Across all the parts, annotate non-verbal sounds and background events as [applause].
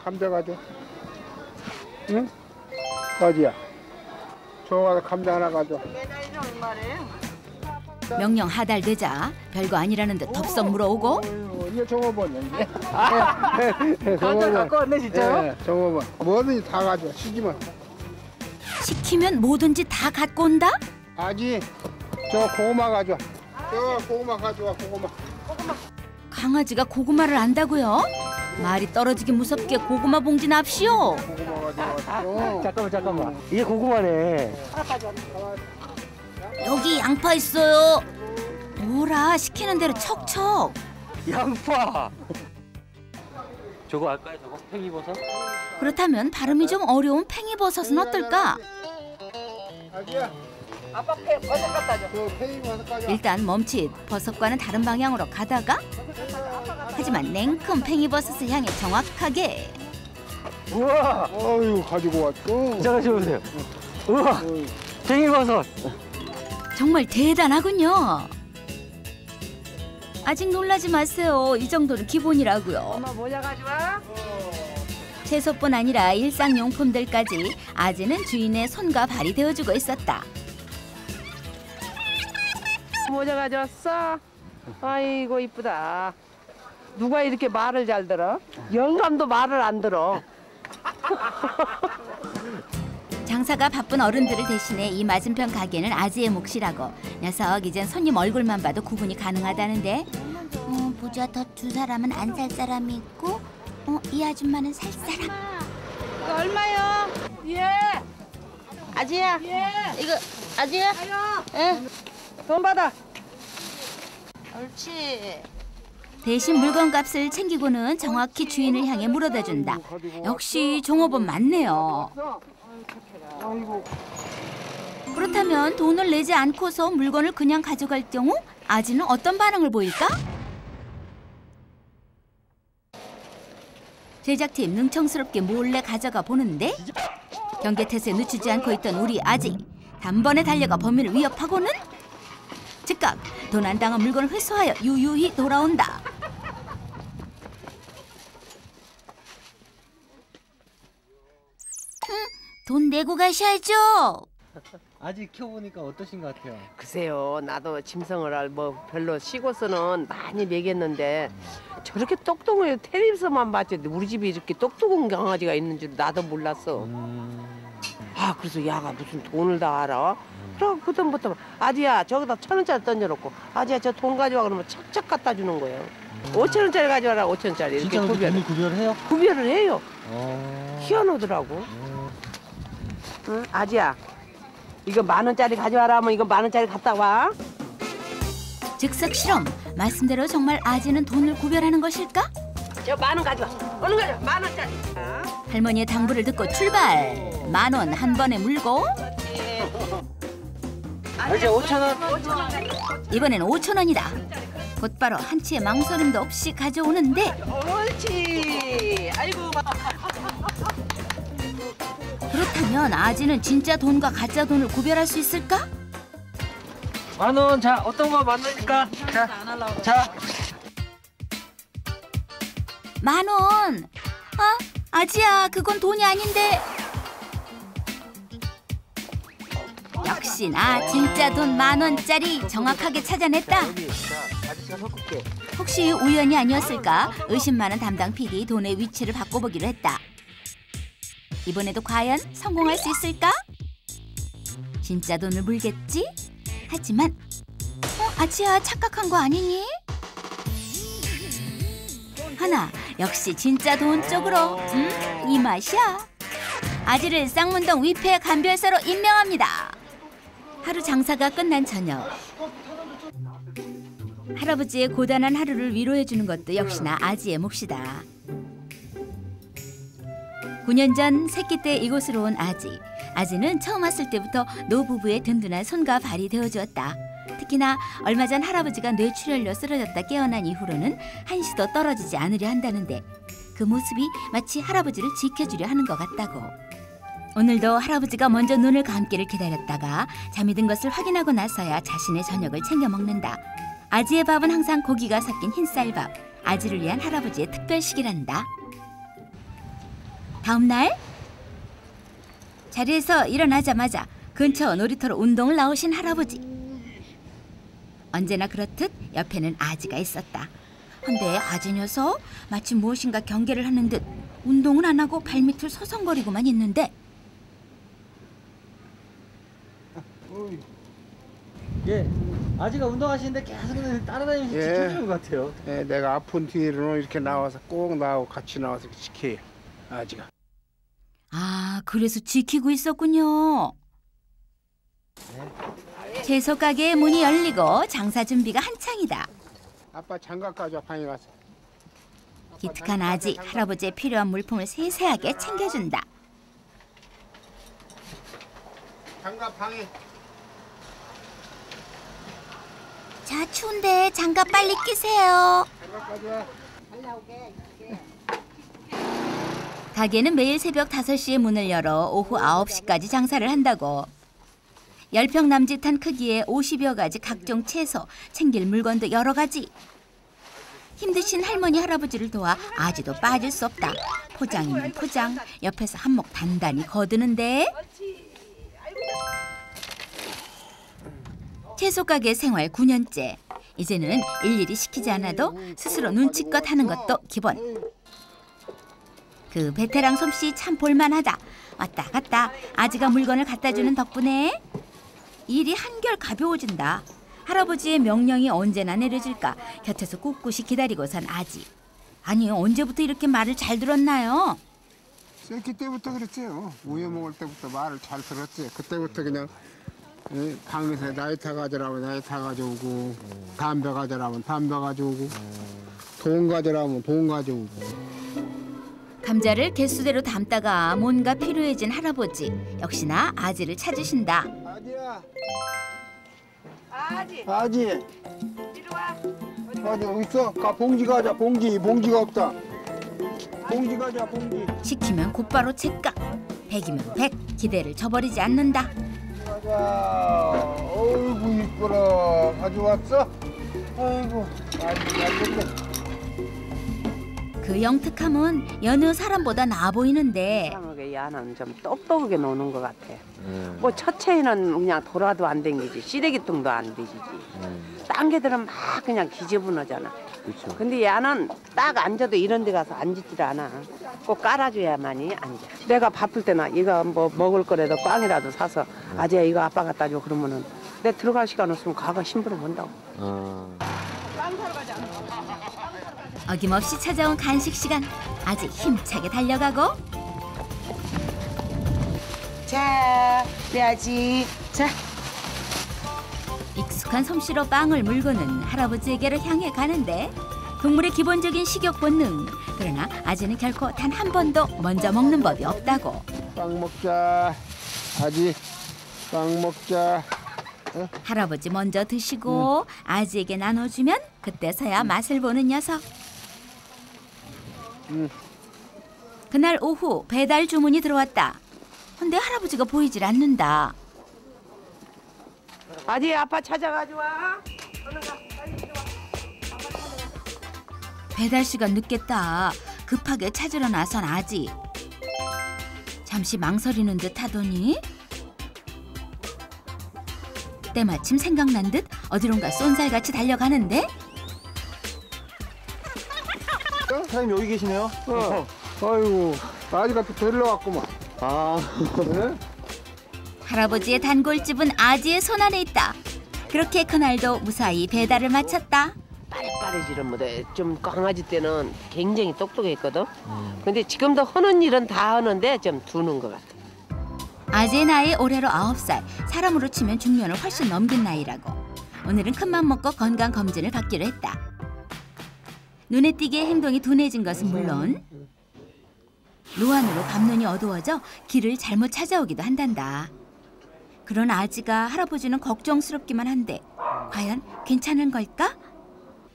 감자 가져. 응? 어디야? 저 가서 감자 하나 가져. 명령 하달되자 별거 아니라는 듯 덥석 물어오고 어, 이게 종업원이야 이게. 감자 갖고 왔네 진짜요? 예, 종업원. 뭐든지 다 가져. 시기만. 시키면 뭐든지 다 갖고 온다? 아지. 저 고구마 가져. 저 고구마 가져와 고구마. 강아지가 고구마를 안다고요? 말이 떨어지기 무섭게 고구마 봉지 납시오. 잠깐만 잠깐만 이게 고구마네 여기 양파 있어요. 뭐라 시키는 대로 척척. 양파 저거 할까요 저거 팽이버섯? 그렇다면 발음이 좀 어려운 팽이버섯은 어떨까? 아지야. 아빠 배 버섯 갖다 줘. 페이 가져. 일단 멈칫 버섯과는 다른 방향으로 가다가 하지만 냉큼 팽이버섯을 향해 정확하게 우와 어유 가지고 왔어. 잠깐 줘보세요 우와. 팽이버섯 정말 대단하군요. 아직 놀라지 마세요. 이 정도는 기본이라고요. 엄마 모자 가져와. 채소뿐 아니라 일상용품들까지 아지는 주인의 손과 발이 되어주고 있었다. 모자 가져왔어. 아이고 이쁘다. 누가 이렇게 말을 잘 들어? 영감도 말을 안 들어. [laughs] 장사가 바쁜 어른들을 대신해 이 맞은편 가게는 아지의 몫이라고 녀석 이젠 손님 얼굴만 봐도 구분이 가능하다는데 어, 보자 더 두 사람은 안 살 사람이 있고 어, 이 아줌마는 살 사람 이거 얼마요? 예. 아지야 예. 이거 아지야 예. 돈 받아. 옳지 대신 물건값을 챙기고는 정확히 주인을 향해 물어다 준다 역시 종업원 맞네요. 그렇다면 돈을 내지 않고서 물건을 그냥 가져갈 경우 아지는 어떤 반응을 보일까? 제작팀 능청스럽게 몰래 가져가 보는데 경계태세에 늦추지 않고 있던 우리 아지 단번에 달려가 범인을 위협하고는 즉각 도난 당한 물건을 회수하여 유유히 돌아온다. 음, 돈 내고 가셔야죠. 아직 켜보니까 어떠신 것 같아요? 글쎄요, 나도 짐승을 뭐 별로 시고서는 많이 먹였는데 저렇게 똑똑해요. 텔레비전만 봤지 우리 집에 이렇게 똑똑한 강아지가 있는 줄 나도 몰랐어. 음... 아 그래서 야가 무슨 돈을 다 알아? 그럼 그다음부터 아지야 저기다 천 원짜리 던져놓고 아지야 저 돈 가져와 그러면 착착 갖다 주는 거예요. 오천 원짜리 가져와라 오천 원짜리 이렇게 진짜 구별 돈을 구별해요? 구별을 해요. 어... 희한하더라고. 어... 응? 아지야 이거 만 원짜리 가져와라 하면 이거 만 원짜리 갖다 와. 즉석 실험. 말씀대로 정말 아지는 돈을 구별하는 것일까? 저 만 원 가져와. 얼른 가져와 만 원짜리. 아, 할머니의 당부를 듣고 출발. 만 원 한 번에 물고 이제 5천 원 이번엔 5천 원이다. 곧바로 한치의 망설임도 없이 가져오는데 옳지. 아이고 그렇다면 아지는 진짜 돈과 가짜 돈을 구별할 수 있을까? 만 원 자 어떤 거 만원일까? 자, 자 만 원. 아, 아지야, 그건 돈이 아닌데. 역시나 진짜 돈 만 원짜리 정확하게 찾아냈다. 혹시 우연이 아니었을까? 의심 많은 담당 PD 돈의 위치를 바꿔보기로 했다. 이번에도 과연 성공할 수 있을까? 진짜 돈을 물겠지? 하지만 어, 아지야 착각한 거 아니니? 하나 역시 진짜 돈 쪽으로 음, 이 맛이야. 아지를 쌍문동 위패 간별사로 임명합니다. 하루 장사가 끝난 저녁 할아버지의 고단한 하루를 위로해주는 것도 역시나 아지의 몫이다. 9년 전 새끼 때 이곳으로 온 아지. 아지는 처음 왔을 때부터 노부부의 든든한 손과 발이 되어주었다. 특히나 얼마 전 할아버지가 뇌출혈로 쓰러졌다 깨어난 이후로는 한시도 떨어지지 않으려 한다는데 그 모습이 마치 할아버지를 지켜주려 하는 것 같다고. 오늘도 할아버지가 먼저 눈을 감기를 기다렸다가 잠이 든 것을 확인하고 나서야 자신의 저녁을 챙겨 먹는다. 아지의 밥은 항상 고기가 섞인 흰쌀밥. 아지를 위한 할아버지의 특별식이란다. 다음 날 자리에서 일어나자마자 근처 놀이터로 운동을 나오신 할아버지. 언제나 그렇듯 옆에는 아지가 있었다. 근데 아지 녀석 마치 무엇인가 경계를 하는 듯 운동은 안 하고 발밑을 서성거리고만 있는데 예. 아지가 운동하시는데 계속 따라다니면서 예. 지켜주는 것 같아요. 예, 내가 아픈 뒤로는 이렇게 나와서 꼭 나하고 같이 나와서 지켜요. 아지가. 아 그래서 지키고 있었군요. 채소 가게의 문이 열리고 장사 준비가 한창이다. 아빠 장갑 가져와 방에 가서. 기특한 아지 할아버지의 필요한 물품을 세세하게 챙겨준다. 장갑 방에. 자 추운데 장갑 빨리 끼세요. 가게는 매일 새벽 5시에 문을 열어 오후 9시까지 장사를 한다고. 10평 남짓한 크기의 50여 가지 각종 채소, 챙길 물건도 여러 가지. 힘드신 할머니 할아버지를 도와 아지도 빠질 수 없다. 포장이면 포장, 옆에서 한몫 단단히 거드는데. 채소 가게 생활 9년째. 이제는 일일이 시키지 않아도 스스로 눈치껏 하는 것도 기본. 그 베테랑 솜씨 참 볼만하다. 왔다 갔다 아지가 물건을 갖다 주는 덕분에 일이 한결 가벼워진다. 할아버지의 명령이 언제나 내려질까 곁에서 꿋꿋이 기다리고 산 아지. 아니 언제부터 이렇게 말을 잘 들었나요? 새끼 때부터 그랬어요. 우유 먹을 때부터 말을 잘 들었어요. 그때부터 그냥 예, 방에서 나이타 가져라면 나이타 가져오고 담배 가져라면 담배 가져오고 돈 가져라면 돈 가져오고 감자를 개수대로 담다가 뭔가 필요해진 할아버지 역시나 아지를 찾으신다. 아지야 아지 아지 이리 와. 어디 어디 있어? 가 봉지 가자 봉지 봉지가 없다. 봉지 가자 봉지. 시키면 곧바로 책각. 백이면 백 기대를 저버리지 않는다. 가자. 어이구 이쁘라 가져왔어? 아이고 됐네. 그 영특함은 여느 사람보다 나아 보이는데 사람에게 야는 좀 똑똑하게 노는 것 같아. 뭐 첫째는 그냥 돌아도 안 댕기지, 시래기통도 안 뒤지지. 딴 개들은 막 그냥 기저분하잖아. 근데 야는 딱 앉아도 이런 데 가서 앉지를 않아. 꼭 깔아줘야만이 앉아. 내가 바쁠 때나 이거 뭐 먹을 거라도 빵이라도 사서 아재야 이거 아빠 갖다 줘 그러면은 내 들어갈 시간 없으면 가가 심부름 본다고. 어김없이 찾아온 간식 시간 아직 힘차게 달려가고 자, 빼야지. 자, 익숙한 솜씨로 빵을 물고는 할아버지에게로 향해 가는데 동물의 기본적인 식욕 본능 그러나 아지는 결코 단 한 번도 먼저 먹는 법이 없다고. 빵 먹자. 아지 빵 먹자. 할아버지 먼저 드시고 아지에게 나눠주면 그때서야 맛을 보는 녀석. 음. 그날 오후 배달 주문이 들어왔다. 근데 할아버지가 보이질 않는다 아재 아빠 찾아가지고 와. 얼른 가, 빨리 들어와. 배달 시간 늦겠다. 급하게 찾으러 나선 아지. 잠시 망설이는 듯 하더니 때마침 생각난 듯 어디론가 쏜살같이 달려가는데 사장님 여기 계시네요. 어. 아이고 아지가 또 데려왔구만. 아. 네? 할아버지의 단골집은 아지의 손안에 있다. 그렇게 그날도 무사히 배달을 마쳤다. 빨리빨리지는 못해. 좀 강아지 때는 굉장히 똑똑했거든. 근데 지금도 하는 일은 다 하는데 좀 두는 것 같아. 아지의 나이 올해로 아홉 살 사람으로 치면 중년을 훨씬 넘긴 나이라고. 오늘은 큰맘 먹고 건강 검진을 받기로 했다. 눈에 띄게 행동이 둔해진 것은 물론 노안으로 감눈이 어두워져 길을 잘못 찾아오기도 한단다. 그런 아지가 할아버지는 걱정스럽기만 한데 과연 괜찮은 걸까?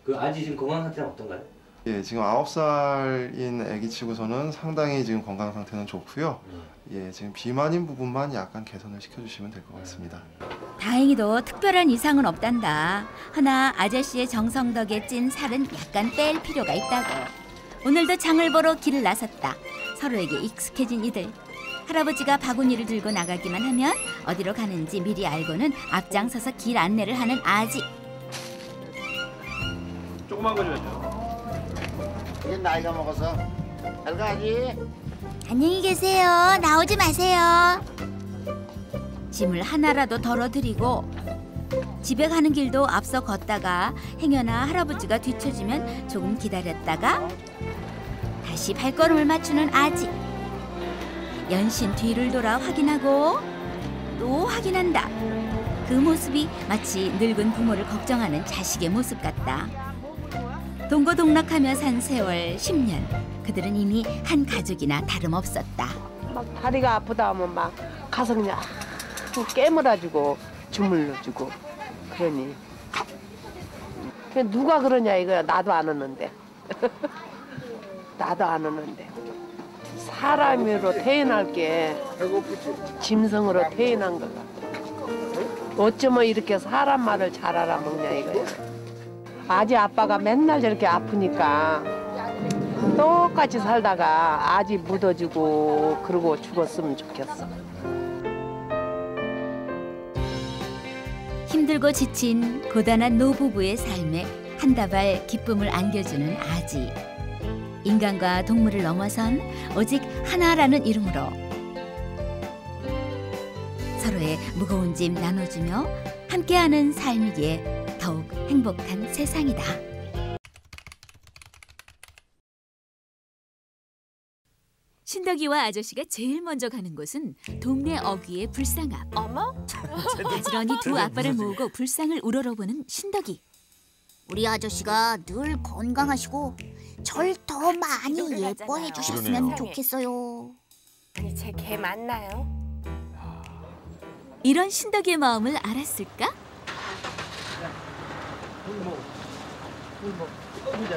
그 아지 지금 건강 상태는 어떤가요? 예, 지금 9살인 아기 치고서는 상당히 지금 건강 상태는 좋고요. 예, 지금 비만인 부분만 약간 개선을 시켜주시면 될 것 같습니다. 다행히도 특별한 이상은 없단다. 하나 아저씨의 정성 덕에 찐 살은 약간 뺄 필요가 있다고. 오늘도 장을 보러 길을 나섰다. 서로에게 익숙해진 이들. 할아버지가 바구니를 들고 나가기만 하면 어디로 가는지 미리 알고는 앞장서서 길 안내를 하는 아지. 조그만 거 줘야죠. 이게 나이가 먹어서 잘 가지. 안녕히 계세요. 나오지 마세요. 짐을 하나라도 덜어드리고 집에 가는 길도 앞서 걷다가 행여나 할아버지가 뒤처지면 조금 기다렸다가 다시 발걸음을 맞추는 아지. 연신 뒤를 돌아 확인하고 또 확인한다. 그 모습이 마치 늙은 부모를 걱정하는 자식의 모습 같다. 동거동락하며 산 세월 10년. 그들은 이미 한 가족이나 다름없었다. 막 다리가 아프다 하면 막 가서 그냥 깨물어주고 주물러주고 그러니 그 누가 그러냐 이거야 나도 안 하는데 [laughs] 나도 안 하는데 사람으로 태어날 게 짐승으로 태어난 거가 어쩌면 이렇게 사람 말을 잘 알아먹냐 이거야 아지 아빠가 맨날 저렇게 아프니까 똑같이 살다가 아지 묻어주고 그러고 죽었으면 좋겠어. 힘들고 지친 고단한 노부부의 삶에 한 다발 기쁨을 안겨주는 아지. 인간과 동물을 넘어선 오직 하나라는 이름으로 서로의 무거운 짐 나눠주며 함께하는 삶이기에 더욱 행복한 세상이다. 신덕이와 아저씨가 제일 먼저 가는 곳은 동네 어귀의 불상 앞. 어머? [laughs] 가지런히 두 아빠를 모으고 불상을 우러러보는 신덕이. 우리 아저씨가 늘 건강하시고 절 더 많이 예뻐해 주셨으면. 좋겠어요. 아니 제 개 맞나요? 이런 신덕이의 마음을 알았을까?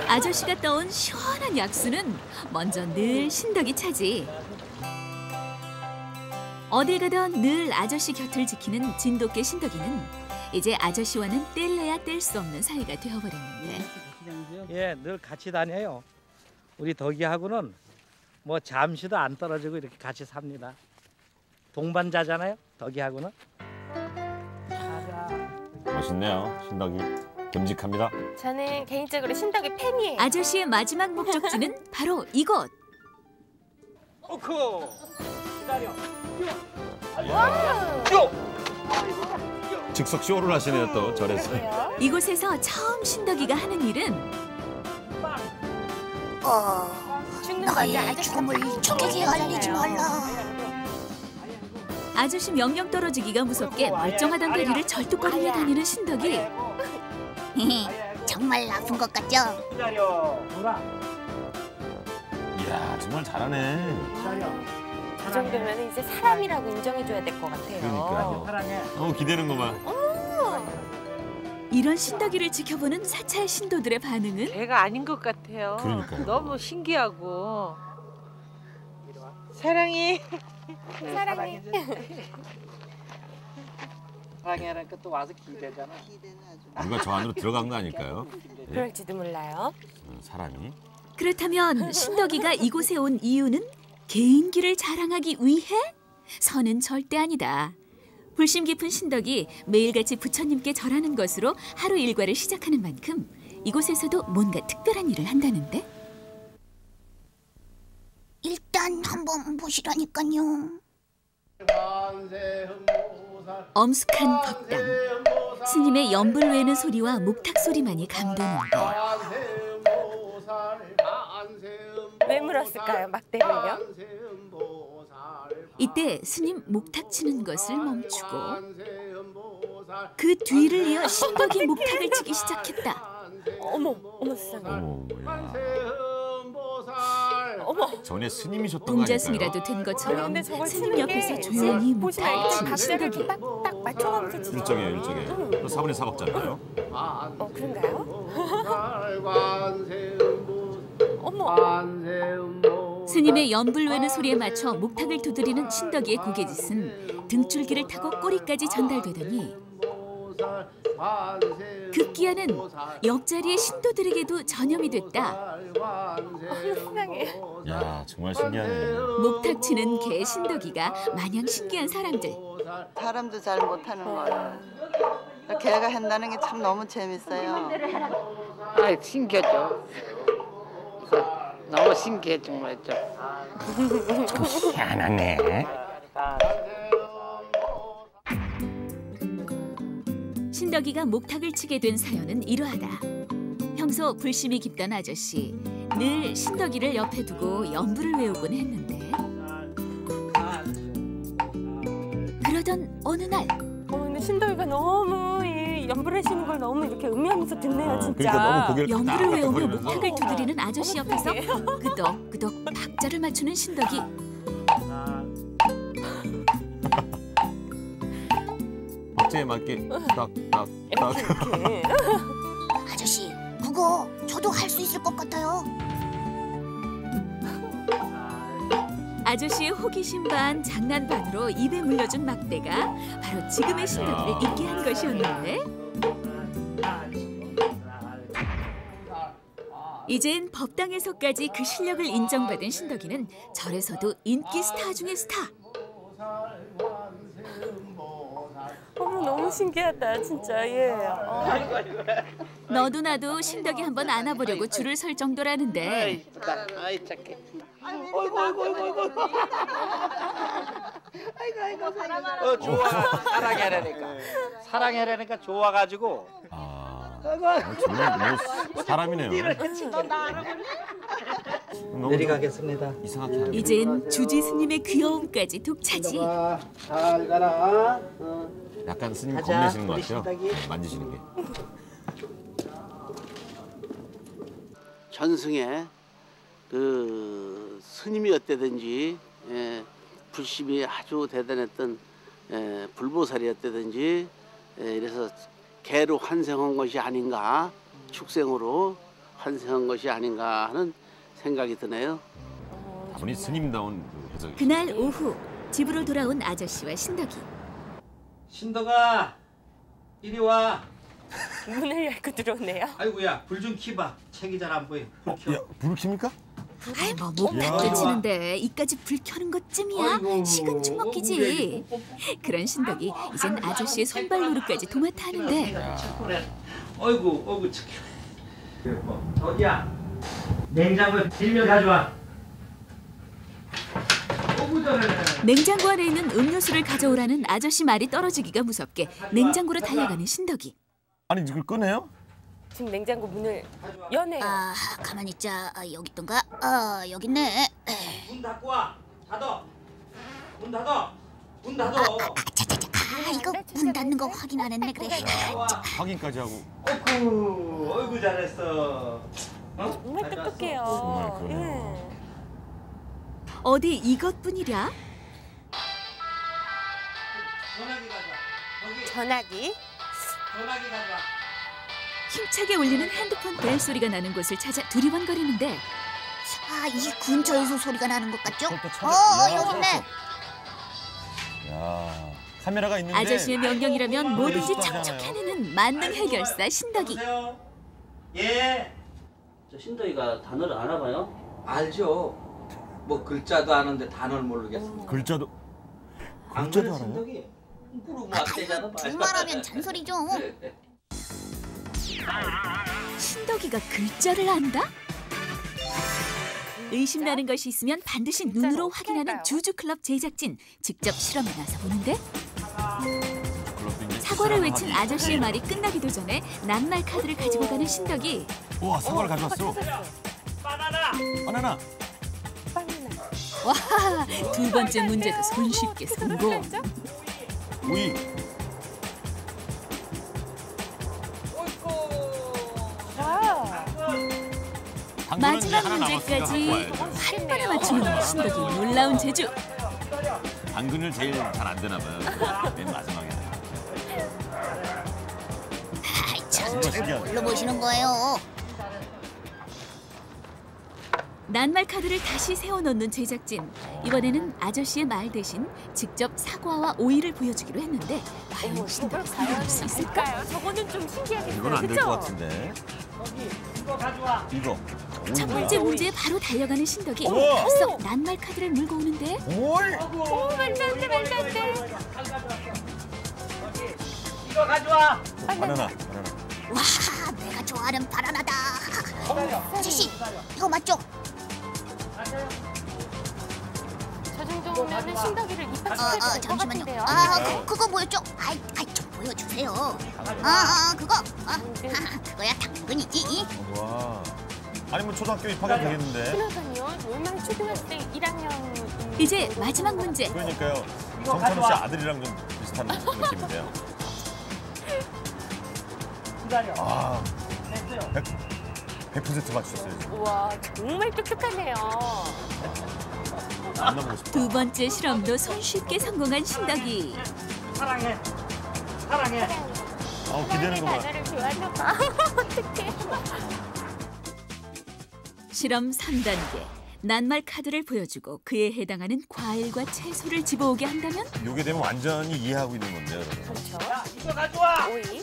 아저씨가 떠온 시원한 약수는 먼저 늘 신덕이 차지. 어딜 가던 늘 아저씨 곁을 지키는 진돗개 신덕이는 이제 아저씨와는 뗄래야 뗄 수 없는 사이가 되어버렸는데 예, 늘 같이 다녀요. 우리 덕이하고는 뭐 잠시도 안 떨어지고 이렇게 같이 삽니다. 동반자잖아요. 덕이하고는. 멋있네요. 신덕이 듬직합니다. 저는 개인적으로 신덕이 팬이에요. 아저씨의 마지막 목적지는 [laughs] 바로 이곳. 오코. 기다려. 즉석 쇼를 하시네요 또 절에서. 이곳에서 처음 신덕이가 하는 일은 어, 나의 죽음을 딱 적에게 알리지. 말라. 아저씨 명령 떨어지기가 무섭게 멀쩡하던 다리를 절뚝거리며 다니는 신덕이 정말 아픈 것 같죠? 기다려. 돌아. 이야 정말 잘하네. 기다려. 그 정도면 이제 사람이라고 인정해줘야 될 것 같아요. 그러니까요. 사랑해. 어 기대는 거만. 이런 신덕이를 지켜보는 사찰 신도들의 반응은 개가 아닌 것 같아요. 그러니까요. 너무 신기하고 사랑해. 사랑해. 사랑해라니까 또 와서 기대잖아. 누가 저 안으로 들어간 거 아닐까요? 예? 그럴지도 몰라요. 어, 사람이. 그렇다면 신덕이가 이곳에 온 이유는 개인기를 자랑하기 위해? 선은 절대 아니다. 불심 깊은 신덕이 매일같이 부처님께 절하는 것으로 하루 일과를 시작하는 만큼 이곳에서도 뭔가 특별한 일을 한다는데 일단 한번 보시라니까요. 엄숙한 법당 스님의 연불 외는 소리와 목탁 소리만이 감도는데 물었을까요, 막대를요? 이때 스님 목탁 치는 것을 멈추고 그 뒤를 이어 신덕이 목탁을 치기 시작했다. 어머, 어머 세상에. 어머 야. 어머. 전에 스님이셨던? 동자승이라도 된 것처럼 스님 옆에서 게 조용히 목탁을 알겠지만 치는 신덕이 딱딱 맞춰가면서 치죠. 일정해요 일정해요. 또 사분의 사박자인가요? 어, 그런가요? [laughs] [laughs] 어머. 스님의 연불 외는 소리에 맞춰 목탁을 두드리는 신덕이의 고개짓은 등줄기를 타고 꼬리까지 전달되더니 급기야는 옆자리의 신도들에게도 전염이 됐다. 야 정말 신기하네. 목탁 치는 개 신덕이가 마냥 신기한 사람들. 사람도 잘 못하는 거예요. 걔가 한다는 게 참 너무 재밌어요. 아 신기하죠. [laughs] 너무 신기해 정말 좀. 희한하네. 신덕이가 목탁을 치게 된 사연은 이러하다. 평소 불심이 깊던 아저씨 늘 신덕이를 옆에 두고 연부를 외우곤 했는데 그러던 어느 날 어, 근데 신덕이가 너무 이 연불하시는 걸 너무 이렇게 음미하면서 듣네요, 진짜. 그러니까 너무 고개를 까딱까딱 외우며. 목탁을 두드리는 아저씨 옆에서 끄덕끄덕 박자를 맞추는 신덕이 박자에 맞게 딱딱딱. 아저씨, 그거 저도 할 수 있을 것 같아요. 아저씨의 호기심 반 장난 반으로 입에 물려준 막대가 바로 지금의 신덕이를 있게 한 것이었는데 이젠 법당에서까지 그 실력을 인정받은 신덕이는 절에서도 인기 스타 중의 스타 어머, 너무 신기하다, 진짜. 예. 어. 너도 나도 신덕이 한번 안아보려고 줄을 설 정도라는데 이쁘다. 아이 착해. 어 좋아 사랑해라니까 사랑해라니까 좋아가지고 아 정말 뭐 사람이네요. 너무 내려가겠습니다. 이상하게 하네. 이젠 주지 스님의 귀여움까지 독차지 잘 가라. 어. 약간 스님 가자, 겁내시는 것 우리 같아요. 신탁이. 네, 만지시는 게. 전승에 그 스님이었다든지 예, 불심이 아주 대단했던 예, 불보살이었다든지 예, 이래서 개로 환생한 것이 아닌가 축생으로 환생한 것이 아닌가 하는 생각이 드네요. 다분히 스님다운 그 해석이. 그날 오후 집으로 돌아온 아저씨와 신덕이 신덕아 이리 와 [laughs] 문을 열고 들어오네요. 아이고야 불 좀 켜봐 책이 잘 안 보여 불 켜. 야, 불 킵니까? 아이 뭐 목탁 치는데 이까지 불 켜는 것쯤이야? 아이고, 식은 죽 먹기지. [laughs] 그런 신덕이 이젠 아저씨의 손발 노릇까지 도맡아 하는데. 어이구 어이구 착해. 어, 저기야. 냉장고에 빌면 가져와. 냉장고 안에 있는 음료수를 가져오라는 아저씨 말이 떨어지기가 무섭게 냉장고로 달려가는 신덕이. 아니 이걸 꺼내요? 지금 냉장고 문을 여네요. 아, 가만히 있자. 아, 여기 있던가? 아, 여기 있네. 문 닫고 와 닫어 문 닫어 문 닫어 아, 이거 문 닫는 거 확인 안 했네. 그래. 확인까지 하고. 어이구 어이구 잘했어 어? 정말? 똑똑해요. 정말 그러네요. 예. 어디 이것뿐이랴 전화기 가져와 거기 전화기. 전화기 가져와 힘차게 울리는 핸드폰 벨 소리가 나는 곳을 찾아 두리번거리는데 아, 이 근처에서 소리가 나는 것 같죠? 그것도 찾아- 어, 야, 여기 있네. 야 카메라가 있는데. 아저씨의 명령이라면 뭐든지 어이구, 척척 해내는 만능 해결사 신덕이 여보세요 예 저 신도이가 단어를 알아봐요? 알죠 뭐 글자도 아는데 단어를 모르겠어 글자도 안 글자도 그래 알아요? 신덕이 물으면 아, 안 되잖아 이거 둘말하면 잔소리죠. 신덕이가 글자를 안다? 의심나는 것이 있으면 반드시 눈으로 확인하는? 주주클럽 제작진 직접 실험에 나서 보는데 사과를 외친. 아저씨의 말이 끝나기도 전에 낱말 카드를 가지고 가는 신덕이 우와 사과를 가져왔어. 바나나 바나나. 바나나. 와두 번째 문제도 손쉽게 성공 오이. 마지막 문제까지. 한 번에 맞추는 신덕이 놀라운 재주 당근을 제일 잘 안 되나 봐요. 맨 마지막에. 아이, 참, 신기하네. 뭘로 보시는 거예요? 낱말 카드를 다시 세워놓는 제작진. 이번에는 아저씨의 말 대신 직접 사과와 오이를 보여주기로 했는데 과연 신덕이 성공할 수 있을까? 저거는 좀 신기하겠어요. 이건 안 될? 것 같은데. 이거 가져와. 이거. 첫 번째 문제에 바로 달려가는 신덕이! 벌써 낱말 카드를 물고 오는데 뭘? 오, 말도 안 돼, 말도 안 돼. 이거 가져와. 바나나. 바나나. 와, 내가 좋아하는 바나나다. 아저씨, 이거 맞죠? 저 정도면은 신덕이를 어, 입학시켜도 어, 될것 잠시만요. 같은데요. 아, 그, 그거 뭐였죠? 아이, 아이, 좀 보여주세요. 아, 아, 그거. 아, 아, [laughs] 그거야 당근이지. 와. 아니 뭐 초등학교 입학해도 되겠는데. 그러니까요. 얼마나 초등학생 1학년 이제 마지막 문제. 그러니까요. 정찬우 씨 아들이랑 좀 비슷한 [laughs] 느낌인데요. 기다려. 아, 됐어요. 100, 100% 맞추셨어요. 지금. 우와, 정말 똑똑하네요. 두 번째 실험도 손쉽게 성공한 신덕이. 사랑해. 사랑해. 어, 기대는 거 봐. 단어를 좋아하나 봐. [laughs] 어떡해. 실험 3단계. 낱말 카드를 보여주고 그에 해당하는 과일과 채소를 집어오게 한다면 요게 되면 완전히 이해하고 있는 건데요, 여러분. 그렇죠. 야, 이거 가져와. 오이.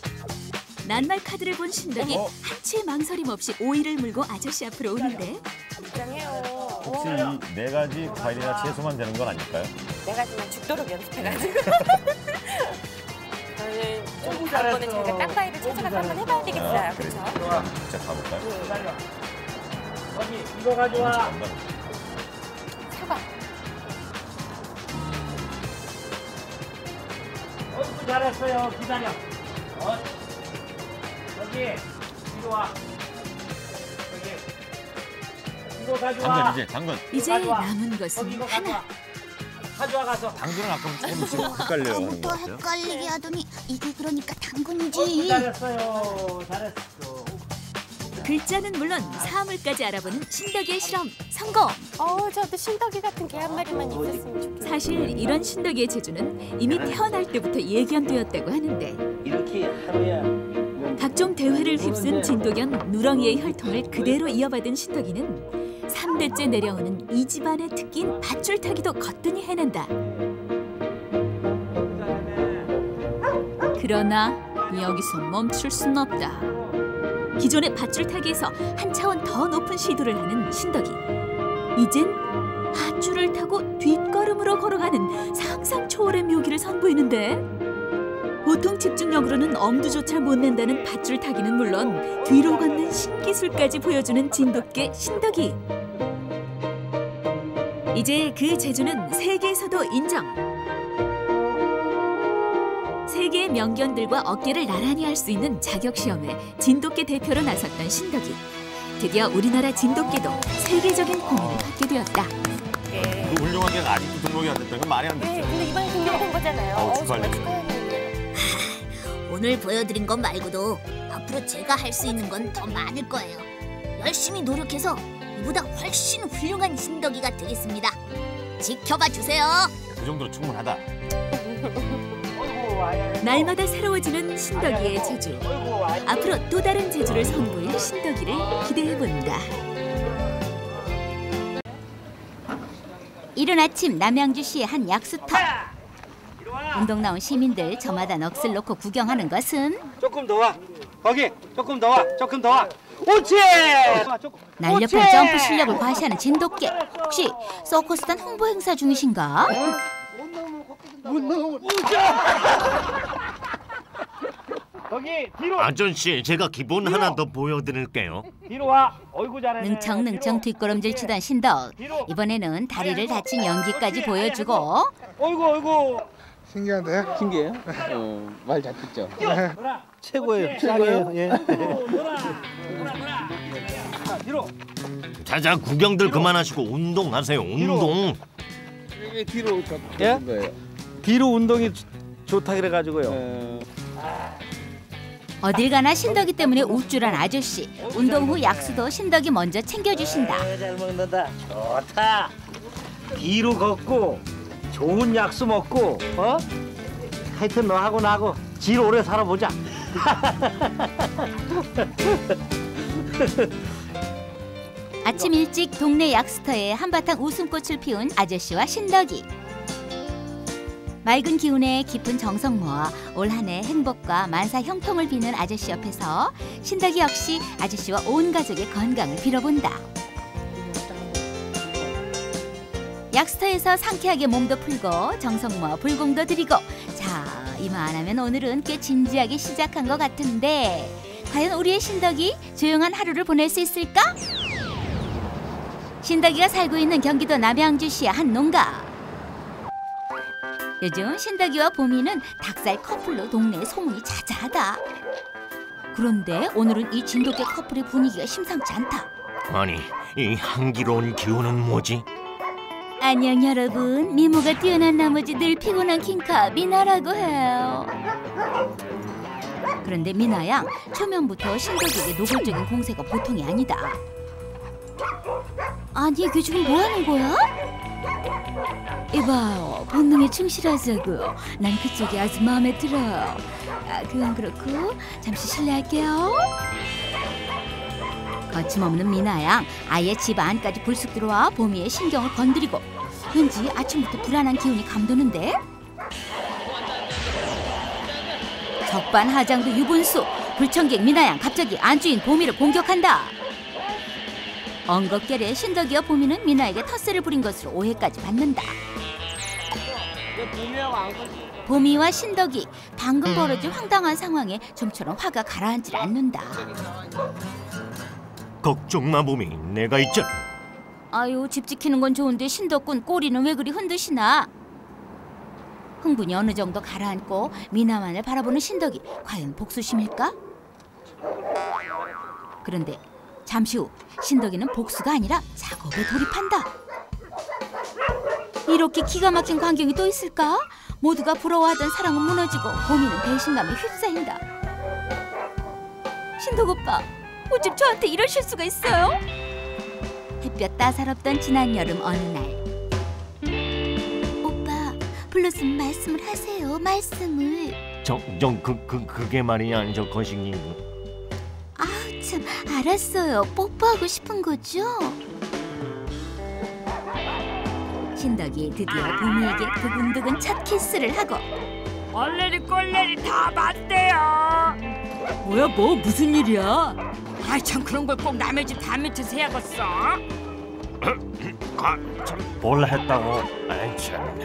낱말 카드를 본 신덕이 어? 한치의 망설임 없이 오이를 물고 아저씨 앞으로 오는데 굉장해요. 혹시 이 네 가지 과일이나 채소만 되는 건 아닐까요? 네 가지만 죽도록 연습해가지고. [laughs] 저는 좀 다음번에 저희가 딴바위를 찾아가서 한번 해봐야 되겠어요. 아, 그래. 그렇죠? 자, 가볼까요? 기 여기 이거 가져와. 사과. 어이구 잘했어요. 기다려. 어? 여기 이리 와. 여기 이거 가져와. 당근 이제 당근. 이제 가져와. 남은 거기 것은 이거 하나. 가져와. 가져와 가서. 당근은 아까 조금씩 [laughs] 헷갈려요 같아요. 헷갈리게 하더니 이게 그러니까 어이구 당근이지. 잘했어요. 잘했어. 글자는 물론 사물까지 알아보는 신덕이의 실험 성공. 어, 저도 신덕이 같은 개 한 마리만 있었으면 좋겠어요. 사실 이런 신덕이의 재주는 이미 태어날 때부터 예견되었다고 하는데 이렇게 하루에 각종 대회를 휩쓴 진도견 누렁이의 혈통을 그대로 이어받은 신덕이는 3대째 내려오는 이 집안의 특기인 밧줄 타기도 거뜬히 해낸다. 그러나 여기서 멈출 순 없다. 기존의 밧줄 타기에서 한 차원 더 높은 시도를 하는 신덕이. 이젠 밧줄을 타고 뒷걸음으로 걸어가는 상상 초월의 묘기를 선보이는데 보통 집중력으로는 엄두조차 못 낸다는 밧줄 타기는 물론 뒤로 걷는 신기술까지 보여주는 진돗개 신덕이. 이제 그 재주는 세계에서도 인정. 명견들과 어깨를 나란히 할 수 있는 자격 시험에 진돗개 대표로 나섰던 신덕이. 드디어 우리나라 진돗개도 세계적인 공인을 받게 되었다. 네. 그 훌륭한 게 아직도 등록이 안 됐다는 건 말이 안 네, 되죠. 근데 이번에 등록된 거잖아요. 어. 축하해요. 오늘 보여드린 것 말고도 앞으로 제가 할 수 있는 건 더 많을 거예요. 열심히 노력해서 이보다 훨씬 훌륭한 신덕이가 되겠습니다. 지켜봐 주세요. 그 정도로 충분하다. [laughs] 날마다 새로워지는 신덕이의 와야. 앞으로 또 다른 재주를 선보일 신덕이를 기대해 본다. 이른 아침 남양주시의 한 약수터. 운동 나온 시민들 저마다 넋을 놓고 구경하는 것은 조금 더 와. 거기 조금 더 와. 조금 더 와. 조금. 날렵한. 점프 실력을 과시하는 진돗개. 혹시 서커스단 홍보 행사 중이신가? [laughs] 거기 뒤로 아저씨, 제가 기본 하나 더 보여드릴게요. 뒤로 와. 어이구 잘해. 능청능청 뒷걸음질 치던 신덕. 이번에는 다리를 다친 연기까지 보여주고 어이구 어이구. 신기한데? 신기해요? 어, 말 잘 듣죠? 돌아. 최고예요. 최고예요. 예. 뒤로. 자자, 구경들 그만하시고 운동하세요. 운동. 뒤로 저 예? 뒤로 운동이 좋다 그래 가지고요. 어, 어딜 가나 신덕이 때문에 우쭐한 아저씨. 운동 후 약수도 신덕이 먼저 챙겨주신다. 아, 잘 먹는다. 좋다. 뒤로 걷고 좋은 약수 먹고 어? 하여튼 너하고 나하고 질 오래 살아보자. 아침 일찍 동네 약수터에 한바탕 웃음꽃을 피운 아저씨와 신덕이. 맑은 기운에 깊은 정성 모아 올 한 해 행복과 만사 형통을 비는 아저씨 옆에서 신덕이 역시 아저씨와 온 가족의 건강을 빌어본다. 약수터에서 상쾌하게 몸도 풀고 정성 모아 불공도 드리고 자 이만하면 오늘은 꽤 진지하게 시작한 것 같은데 과연 우리의 신덕이 조용한 하루를 보낼 수 있을까? 신덕이가 살고 있는 경기도 남양주시의 한 농가. 요즘 신덕이와 보미는 닭살 커플로 동네에 소문이 자자하다. 그런데 오늘은 이 진돗개 커플의 분위기가 심상치 않다. 아니 이 향기로운 기운은 뭐지? 안녕 여러분. 미모가 뛰어난 나머지 늘 피곤한 킹카 미나라고 해요. 그런데 미나 양 초면부터 신덕에게 노골적인 공세가 보통이 아니다. 아니 이게 지금 뭐 하는 거야? 이봐요 본능에 충실하자고요. 난 그쪽이 아주 마음에 들어요. 아, 그건 그렇고 잠시 실례할게요. 거침없는 미나 양 아예 집 안까지 불쑥 들어와 보미의 신경을 건드리고 왠지 아침부터 불안한 기운이 감도는데 적반하장도 유분수 불청객 미나 양 갑자기 안주인 보미를 공격한다 엉겁결에 신덕이와 보미는 미나에게 텃세를 부린 것으로 오해까지 받는다 보미와 신덕이 방금 벌어진 황당한 상황에 좀처럼 화가 가라앉질 않는다 걱정 마 봄이 내가 있잖아. 아유 집 지키는 건 좋은데 신덕군 꼬리는 왜 그리 흔드시나? 흥분이 어느 정도 가라앉고 미나만을 바라보는 신덕이 과연 복수심일까? 그런데 잠시 후 신덕이는 복수가 아니라 작업에 돌입한다. 이렇게 기가 막힌 광경이 또 있을까? 모두가 부러워하던 사랑은 무너지고 고민은 배신감에 휩싸인다. 신덕 오빠, 어쩜 저한테 이러실 수가 있어요? 햇볕 따사롭던 지난 여름 어느 날 오빠 불렀으면 말씀을 하세요 말씀을 정정 그 그 그게 말이야 저 거시기. 참 알았어요 뽀뽀하고 싶은 거죠? 신덕이 드디어 보미에게 두근두근 첫 키스를 하고 얼레리 꼴레리 다 봤대요. 뭐야 뭐 무슨 일이야? 아이 참 그런 걸 꼭 남의 집 담에 드서 해야겠어. 뭘 했다고? 아이 참.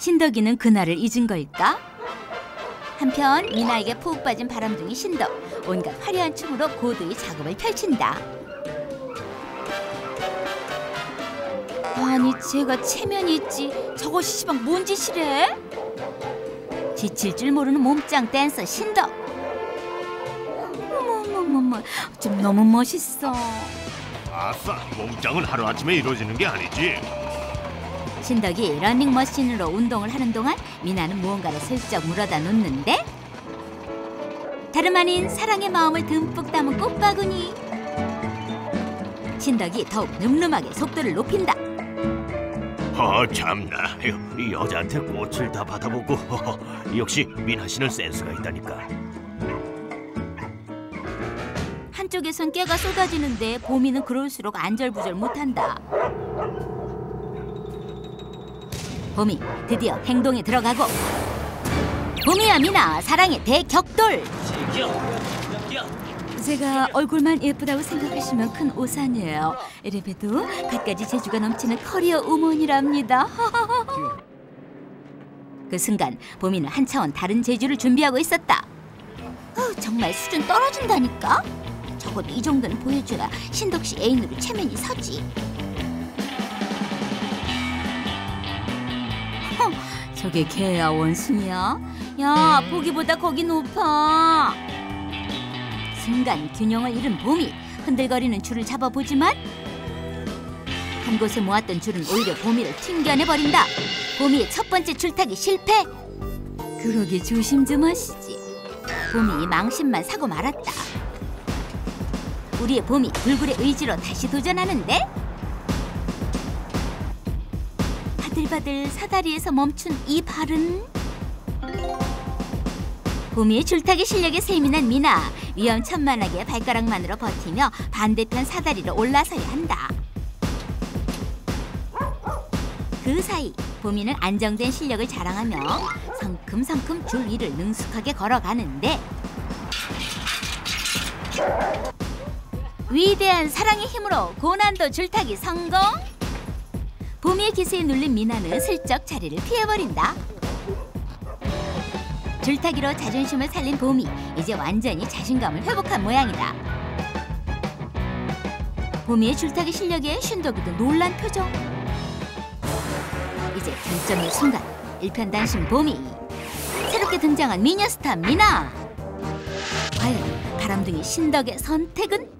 신덕이는 그날을 잊은 걸까? 한편 미나에게 푹 빠진 바람둥이 신덕 온갖 화려한 춤으로 고도의 작업을 펼친다. 아니 제가 체면이 있지 저것이 시방 뭔 짓이래? 지칠 줄 모르는 몸짱 댄서 신덕. 어머머머머 좀 너무 멋있어. 아싸 몸짱은 하루 아침에 이루어지는 게 아니지. 신덕이 러닝머신으로 운동을 하는 동안 미나는 무언가를 슬쩍 물어다 놓는데 다름 아닌 사랑의 마음을 듬뿍 담은 꽃바구니. 신덕이 더욱 늠름하게 속도를 높인다. 아 참나. 이 여자한테 꽃을 다 받아보고. [laughs] 역시 민하 씨는 센스가 있다니까. 한쪽에선 깨가 쏟아지는데 보미는 그럴수록 안절부절 못한다 보미 드디어 행동에 들어가고 보미와 미나 사랑의 대격돌 제가 얼굴만 예쁘다고 생각하시면 큰 오산이에요. 이래봬도 갖가지 재주가 넘치는 커리어 우먼이랍니다. [laughs] 그 순간 보미는 한 차원 다른 재주를 준비하고 있었다. 어, 정말 수준 떨어진다니까. 적어도 이 정도는 보여줘야 신덕 씨 애인으로 체면이 서지. 저게 개야 원숭이야? 야 보기보다 거기 높아. 순간 균형을 잃은 봄이 흔들거리는 줄을 잡아보지만 한 곳에 모았던 줄은 오히려 봄이를 튕겨내버린다. 봄이의 첫 번째 줄타기 실패. 그러게 조심 좀 하시지. 봄이 망신만 사고 말았다. 우리의 봄이 불굴의 의지로 다시 도전하는데 바들바들 사다리에서 멈춘 이 발은 보미의 줄타기 실력에 세민한 미나 위험천만하게 발가락만으로 버티며 반대편 사다리로 올라서야 한다. 그 사이 보미는 안정된 실력을 자랑하며 성큼성큼 줄 위를 능숙하게 걸어가는데 위대한 사랑의 힘으로 고난도 줄타기 성공! 보미의 기세에 눌린 미나는 슬쩍 자리를 피해버린다. 줄타기로 자존심을 살린 보미 이제 완전히 자신감을 회복한 모양이다. 보미의 줄타기 실력에 신덕이도 놀란 표정. 이제 결정의 순간 일편단심 보미 새롭게 등장한 미녀 스타 미나 과연 바람둥이 신덕의 선택은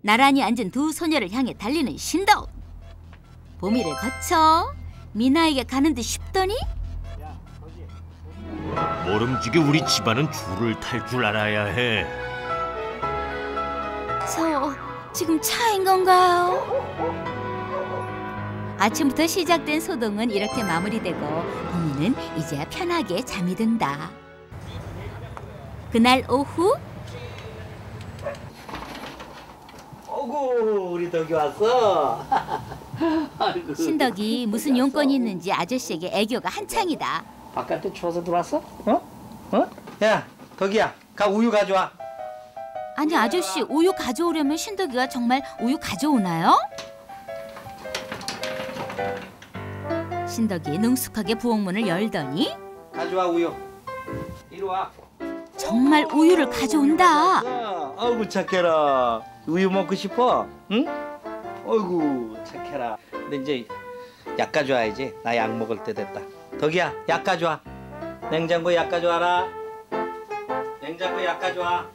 나란히 앉은 두 소녀를 향해 달리는 신덕 보미를 거쳐 미나에게 가는 듯 싶더니 모름지기 우리 집안은 줄을 탈 줄 알아야 해. 저 지금 차인 건가요? 아침부터 시작된 소동은 이렇게 마무리되고 보미는 이제야 편하게 잠이 든다. 그날 오후 어구 우리 덕이 왔어. [laughs] 신덕이 무슨 용건이 있는지 아저씨에게 애교가 한창이다. 바깥에 추워서 들어왔어? 어? 어? 야 덕이야 가 우유 가져와. 아니 아저씨 우유 가져오려면 신덕이가 정말 우유 가져오나요? 신덕이 능숙하게 부엌문을 열더니 가져와 우유. 이리 와. 정말 우유를 가져온다. 아이고 착해라. 우유 먹고 싶어? 응? 어이구 착해라. 근데 이제 약 가져와야지. 나 약 먹을 때 됐다. 덕이야 약 가져와. 냉장고 약 가져와라. 냉장고 약 가져와.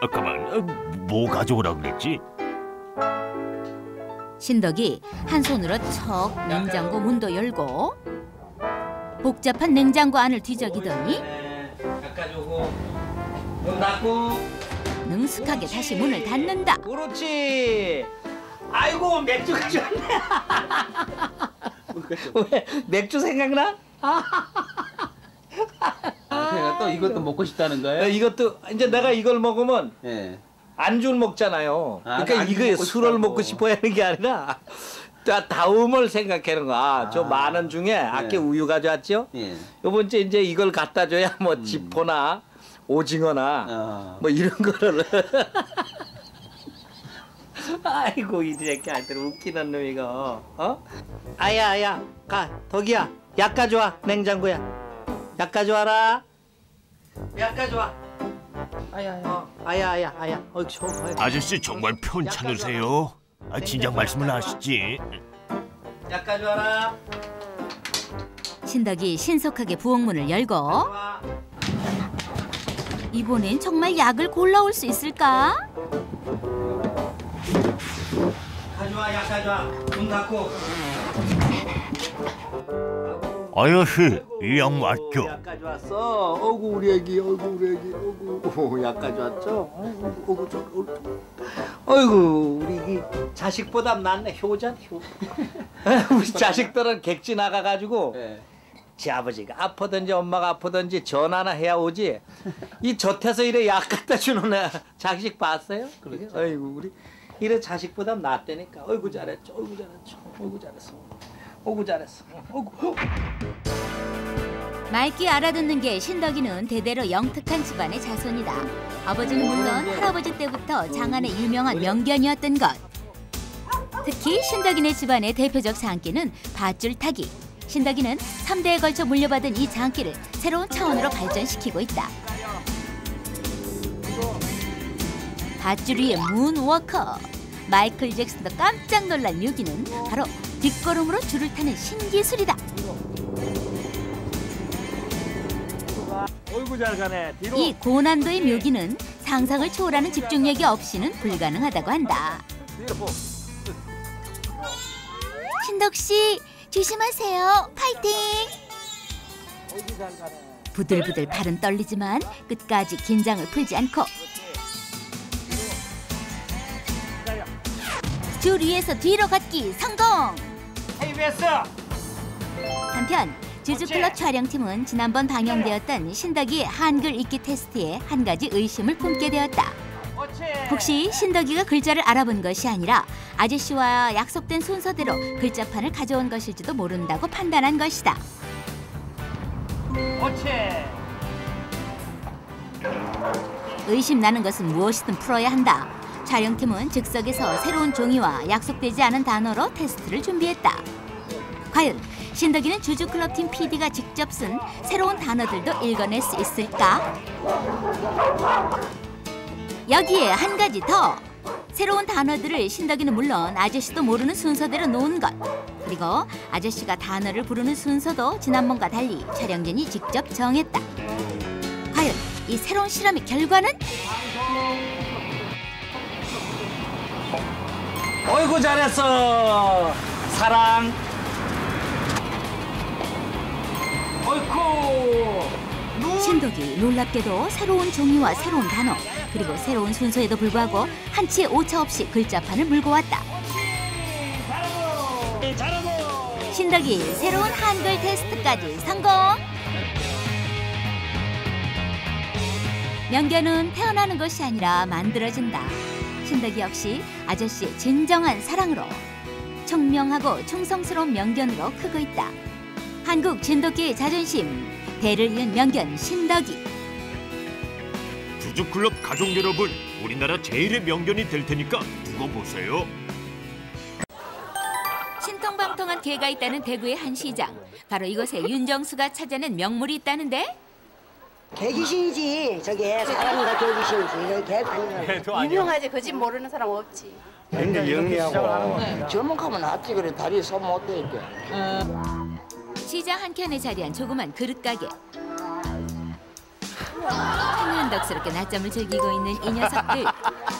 아, 가만, 어, 뭐 가져오라 그랬지? 신덕이 한 손으로 척 냉장고 문도 열고 복잡한 냉장고 안을 뒤적이더니 네, 문 닫고. 능숙하게 다시 문을 닫는다. 그렇지. 아이고 맥주 가져왔네. [laughs] 왜 맥주 생각나? 제가 또 이것도 먹고 싶다는 거예요? 네, 이것도 이제 내가 이걸 먹으면 예. 안주를 먹잖아요. 아, 그러니까 안주 이거 먹고 술을 싶다고. 먹고 싶어 하는 게 아니라 다- 다음을 생각하는 거야. 아, 저 많은 중에 아까 우유 가져왔죠? 예. 요번 주에 이제 이걸 갖다 줘야 뭐 지포나 오징어나 뭐 이런 거를 [laughs] 아이고 이 새끼한테 웃기는 놈 이거. 어? 아야 아야 가. 덕이야 약 가져와 냉장고야. 약 가져와라. 약 가져와 아야 아야. 어, 아야 아야 아야. 어이 저 아저씨 정말 편찮으세요. 아, 진작 말씀을 하시지. 약 가져와라. 신덕이 신속하게 부엌문을 열고 이번엔 정말 약을 골라올 수 있을까? 가져와 약 가져와. 문 닫고. 아저씨, 이약 맞죠? 약 가져왔어. 어구 우리 애기 어구 우리 애기 어구. 약 가져왔죠? 어구 어구 저 어구. 어이구 우리 이 자식보다 낫네. 효자 효. [laughs] [laughs] 우리 자식들은 객지 나가가지고 지 아버지가 아프든지 엄마가 아프든지 전화나 해야 오지. 이 젖에서 이래 약 갖다 주는 애 자식 봤어요? 그렇죠. 어이구 우리 이래 자식보다 낫다니까 어이구 잘했죠 어이구 잘했죠 어이구 잘했어 어이구 잘했어 어이구 맑게 알아듣는 게 신덕이는 대대로 영특한 집안의 자손이다. 아버지는 물론 할아버지 때부터 장안의 유명한 명견이었던 것. 특히 신덕이네 집안의 대표적 장기는 밧줄 타기. 신덕이는 3대에 걸쳐 물려받은 이 장기를 새로운 차원으로 발전시키고 있다. 밧줄 위의 문워커. 마이클 잭슨도 깜짝 놀란 묘기는 바로 뒷걸음으로 줄을 타는 신기술이다. 이 고난도의 묘기는 상상을 초월하는 집중력이 없이는 불가능하다고 한다. 신덕 씨 조심하세요. 파이팅! 부들부들 팔은 떨리지만 끝까지 긴장을 풀지 않고 줄 위에서 뒤로 걷기 성공! KBS 한편 주주클럽 촬영팀은 지난번 방영되었던 신덕이 한글 읽기 테스트에 한 가지 의심을 품게 되었다. 혹시 신덕이가 글자를 알아본 것이 아니라 아저씨와 약속된 순서대로 글자판을 가져온 것일지도 모른다고 판단한 것이다. 의심 나는 것은 무엇이든 풀어야 한다. 촬영팀은 즉석에서 새로운 종이와 약속되지 않은 단어로 테스트를 준비했다. 과연 신덕이는 주주클럽팀 PD가 직접 쓴 새로운 단어들도 읽어낼 수 있을까? 여기에 한 가지 더! 새로운 단어들을 신덕이는 물론 아저씨도 모르는 순서대로 놓은 것. 그리고 아저씨가 단어를 부르는 순서도 지난번과 달리 촬영진이 직접 정했다. 과연 이 새로운 실험의 결과는? 어이구 잘했어. 사랑. 어이쿠. 신덕이 놀랍게도 새로운 종이와 새로운 단어 그리고 새로운 순서에도 불구하고 한치의 오차 없이 글자판을 물고 왔다. 신덕이 새로운 한글 테스트까지 성공! 명견은 태어나는 것이 아니라 만들어진다. 신덕이 역시 아저씨의 진정한 사랑으로 청명하고 충성스러운 명견으로 크고 있다. 한국 진돗개의 자존심, 대를 이은 명견 신덕이. 주주클럽 가족 여러분, 우리나라 제일의 명견이 될 테니까 두고 보세요. 신통방통한 개가 있다는 대구의 한 시장. 바로 이곳에 윤정수가 찾아낸 명물이 있다는데? 개귀신이지 저게 사람과 개귀신이지 개 아니라 유명하지 그 집 모르는 사람 없지. 근데 영리하고 네. 젊은 가면 낫지 그래 다리 손못 대게 시장 한켠에 자리한 조그만 그릇 가게. 흥은덕스럽게 낮잠을 즐기고 있는 이 녀석들.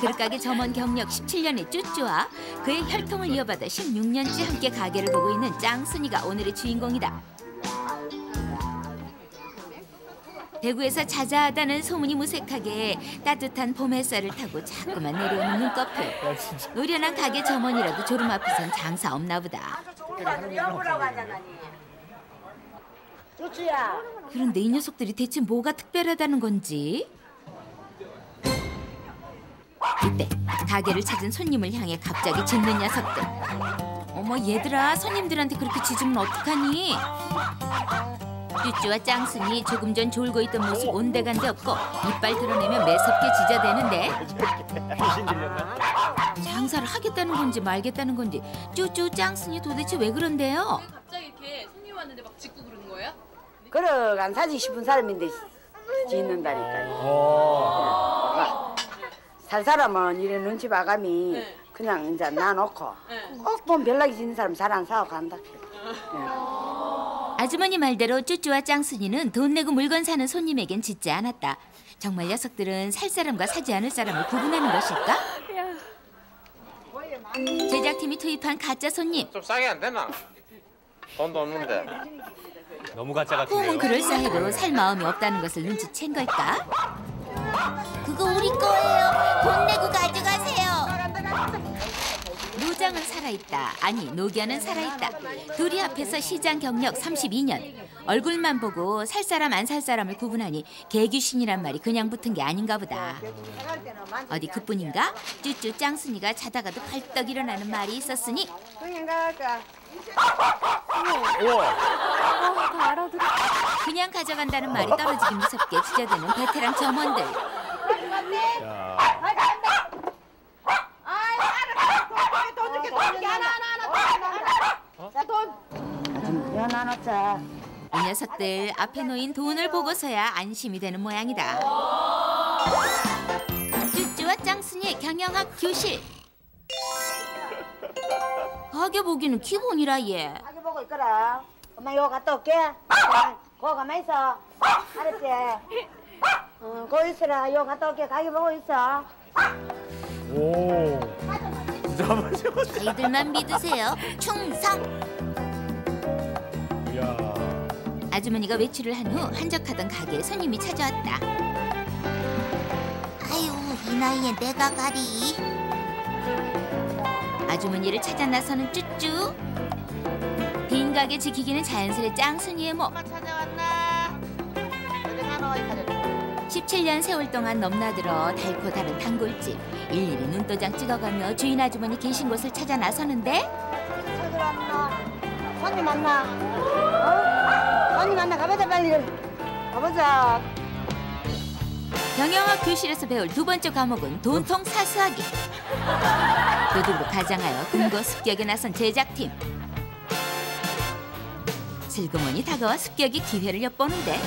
그릇 가게 점원 경력 17년의 쭈쭈와 그의 혈통을 이어받아 16년째 함께 가게를 보고 있는 짱순이가 오늘의 주인공이다. 대구에서 자자하다는 소문이 무색하게 따뜻한 봄 햇살을 타고 자꾸만 내려오는 눈꺼풀. 의련한 가게 점원이라도 졸음 앞에선 장사 없나 보다. 그런데 이 녀석들이 대체 뭐가 특별하다는 건지? 이때 가게를 찾은 손님을 향해 갑자기 짖는 녀석들. 어머 얘들아 손님들한테 그렇게 짖으면 어떡하니? 쭈쭈와 짱순이 조금 전 졸고 있던 모습 온데간데 없고 이빨 드러내며 매섭게 짖어대는데 장사를 하겠다는 건지 말겠다는 건지 쭈쭈 짱순이 도대체 왜 그런데요? 갑자기 이렇게 손님 왔는데 막 짚고 그러는 거예요? 그러 안 사지 싶은 사람인데 짓는다니까요 어. 살 사람은 이래 눈치 봐감이 네. 그냥 이제 놔놓고 꼭돈 별나게 짓는 사람 잘 안 사고 간다 아주머니 말대로 쭈쭈와 짱순이는 돈 내고 물건 사는 손님에겐 짖지 않았다. 정말 녀석들은 살 사람과 사지 않을 사람을 구분하는 것일까? 제작팀이 투입한 가짜 손님. 좀 싸게 안 되나? 돈도 없는데. 너무 가짜 꿈은 그럴싸해도 살 마음이 없다는 것을 눈치챈 걸까? 그거 우리 거예요. 돈 내고 가져가세요. 노장은 살아있다. 아니 노견은 살아있다. 둘이 앞에서 시장 경력 32년. 얼굴만 보고 살 사람 안 살 사람을 구분하니 개귀신이란 말이 그냥 붙은 게 아닌가 보다. 어디 그뿐인가? 쭈쭈 짱순이가 자다가도 벌떡 일어나는 말이 있었으니 그냥 가져간다는 말이 떨어지기 무섭게 짖어대는 베테랑 점원들. 야 이 녀석들 앞에 놓인 돈을 보고서야 안심이 되는 모양이다. 쭈쭈와 짱순이의 경영학 교실. 가게 보기는 기본이라 얘. 가게 보고 있거라. 엄마 요 갔다 올게. 거 가만 있어. 알았지? 어, 거 있어라. 요 갔다 올게. 가게 보고 있어. 오. 저희들만 믿으세요. 충성. 이야. 아주머니가 외출을 한 후 한적하던 가게에 손님이 찾아왔다. 아유 이 나이에 내가 가리. 아주머니를 찾아 나서는 쭈쭈. 빈 건강하게 지키기는 자연스레 짱순이의 목. 17년 세월 동안 넘나들어 달고 다른 단골집 일일이 눈도장 찍어가며 주인 아주머니 계신 곳을 찾아 나서는데 손님 왔나? 손님 왔나? 어? 손님 왔나? 가보자 빨리. 가보자. 경영학 교실에서 배울 두 번째 과목은 돈통 사수하기. 도둑으로 가장하여 금고 습격에 나선 제작팀. 슬그머니 다가와 습격의 기회를 엿보는데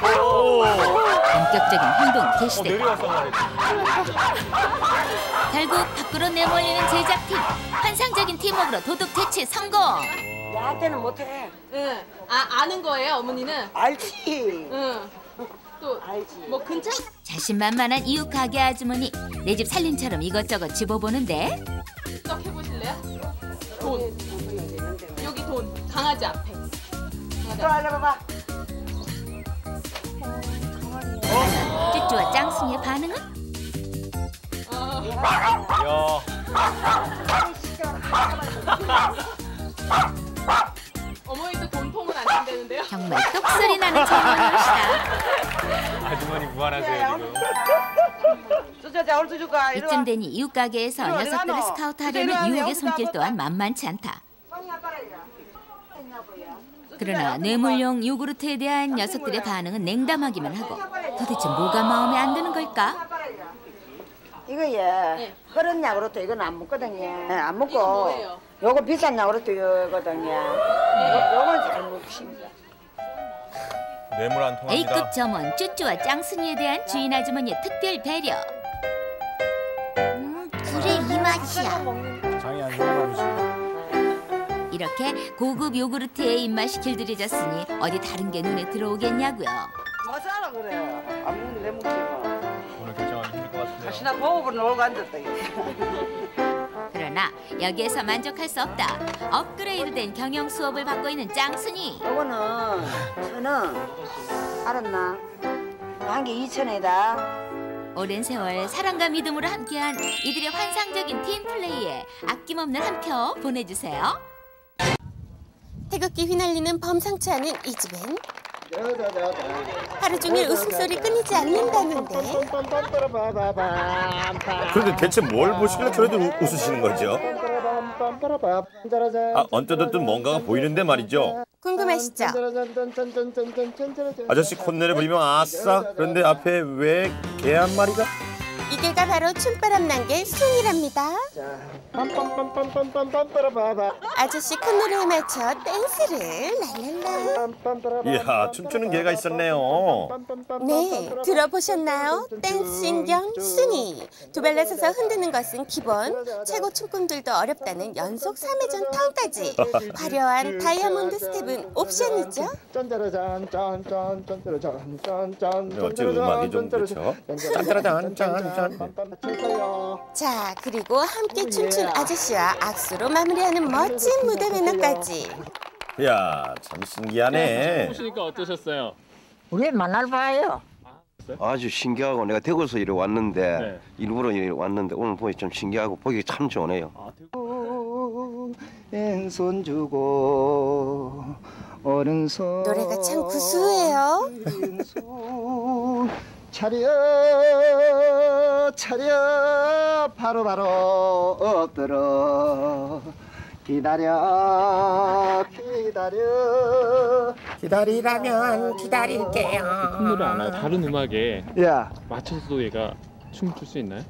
본격적인 행동 개시돼 결국 밖으로 내몰리는 제작팀 환상적인 팀워크로 도둑 퇴치 성공 나한테는 못해. 응. 아 아는 거예요 어머니는? 알지. 응. 또 알지. 뭐 근처? 자신만만한 이웃 가게 아주머니 내 집 살림처럼 이것저것 집어보는데 썩 해보실래요? 돈. 여기 돈. 강아지 앞에. 또 알아봐봐. 쭈쭈와 짱순이의 반응은? 어. 어머니도 돈통은 안 된다는데요? 정말 똑소리 나는 청년이시다 아주머니 무한하세요 지금. 이리 와. 이쯤 되니 이웃 가게에서 녀석들을 스카우트하려는 유혹의 손길. 또한 만만치 않다. 그러나 뇌물용 요구르트에 대한 녀석들의 반응은 냉담하기만 하고 도대체 뭐가 마음에 안 드는 걸까? 이거 예. 흐른 야구르트 이건 안 먹거든요. 예, 안 먹고. 요거 비싼 야구르트거든요. 요- 요건 잘 먹습니다. 뇌물 안 통합니다. A급 점원 쭈쭈와 짱순이에 대한 주인 아주머니의 특별 배려 그래 이 맛이야. 이렇게 고급 요구르트에 입맛이 길들여졌으니 어디 다른 게 눈에 들어오겠냐고요 뭐하라 그래. 안 먹는 내 먹지 뭐. 오늘 결정하기 힘들 것 같은데요. 다시나 보고를 놀고 앉았다. 그러나 여기에서 만족할 수 없다 업그레이드된 경영 수업을 받고 있는 짱순이 요거는 저는 알았나? 한개 2천에다. 오랜 세월 사랑과 믿음으로 함께한 이들의 환상적인 팀 플레이에 아낌없는 한 표 보내주세요. 태극기 휘날리는 범상치 않은 이 집엔 하루 종일 웃음소리 끊이지 않는다는데 그런데 대체 뭘 보시길래 저래도 우- 웃으시는 거죠? 아, 언뜻 언뜻 뭔가가 보이는데 말이죠. 궁금하시죠? 아저씨 콧노래 부리면 아싸. 그런데 앞에 왜 개 한 마리가? 이게가 바로 춤바람 난게 숭이랍니다 아저씨 콧노래에 맞춰 댄스를 랄랄라 이야 춤추는 개가 있었네요. 네, 들어보셨나요? 댄싱경 순이 두 발로 서서 흔드는 것은 기본 최고 춤꾼들도 어렵다는 연속 3회전 턴까지 화려한 다이아몬드 스텝은 옵션이죠 근데 어째 음악이 좀 그렇죠? 짠짜라짠 짠짠. 자 그리고 함께 춤춘 아저씨와 악수로 마무리하는 멋진 무대 매너까지 이야 참 신기하네. 보시니까 어떠셨어요? 우리 만날 봐요. 아주 신기하고 내가 대구에서 이리 왔는데 네. 일부러 이리 왔는데 오늘 보니 좀 신기하고 보기 참 좋네요. 왼손 주고 오른손 노래가 참 구수해요 차려 차려 바로 바로 엎드려 기다려 기다려 기다리라면 기다릴게요. 콧노래 알아요? 다른 음악에 야 맞춰서도 얘가 춤을 출수 있나요?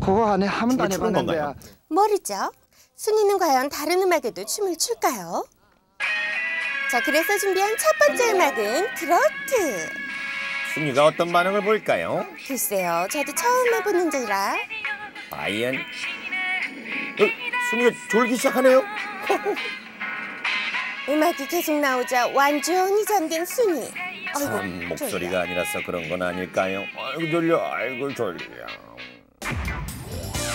그거 안에 한 번도 안 해봤는데 건가요? 모르죠 순이는 과연 다른 음악에도 춤을 출까요? 자 그래서 준비한 첫 번째 음악은 트로트 순이가 어떤 반응을 볼까요? 글쎄요 저도 처음 해보는지라 과연 어, 순이가 졸기 시작하네요. [laughs] 음악이 계속 나오자 완전히 잠긴 순이 참 아이고 목소리가 아니라서 그런 건 아닐까요? 아이고 졸려, 아이고 졸려.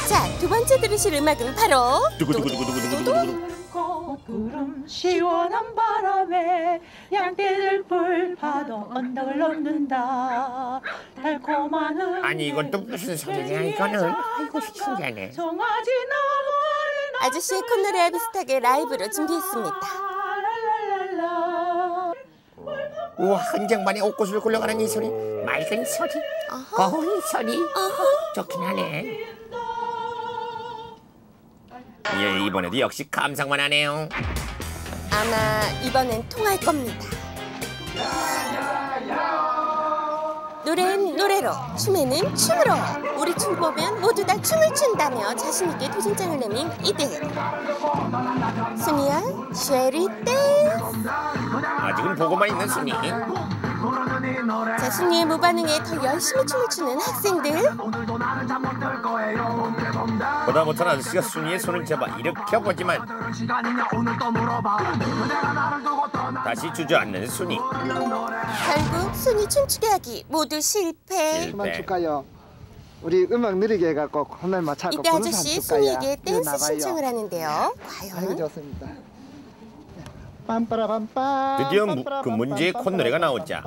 자 두 번째 들으실 음악은 바로 두구두구두구두구두구두구. 구름 시원한 바람에 양떼들 불파도 언덕을 넘는다. 달콤한 아니 이건 또 무슨 소리냐 이거는 아이고 신기하네. 송아지 나무 아저씨의 콧노래와 비슷하게 라이브로 준비했습니다. 우와 한 장만에 옷꽃을 굴러가는 이 소리. 맑은 소리. 고운 소리. 좋긴 하네 예 이번에도 역시 감상만 하네요 아마 이번엔 통할 겁니다. 노래는 노래로, 춤에는 춤으로. 우리 춤 보면 모두 다 춤을 춘다며 자신 있게 도전장을 내민 이들. 순이야, shall we dance. 아직은 보고만 있는 순이 자, 순이의 무반응에 더 열심히 춤을 추는 학생들. 보다 못한 아저씨가 순이의 손을 잡아 일으켜보지만 다시 주저앉는 순이 결국 순이 춤추게 하기 모두 실패. 그만 줄까요? 우리 음악 느리게 해갖고 혼날 맞춰갖고 이때 아저씨? 순이에게 댄스. 신청을 하는데요. 아이고 과연? 좋습니다 드디어 무- 그 문제의 콧노래가 나오자.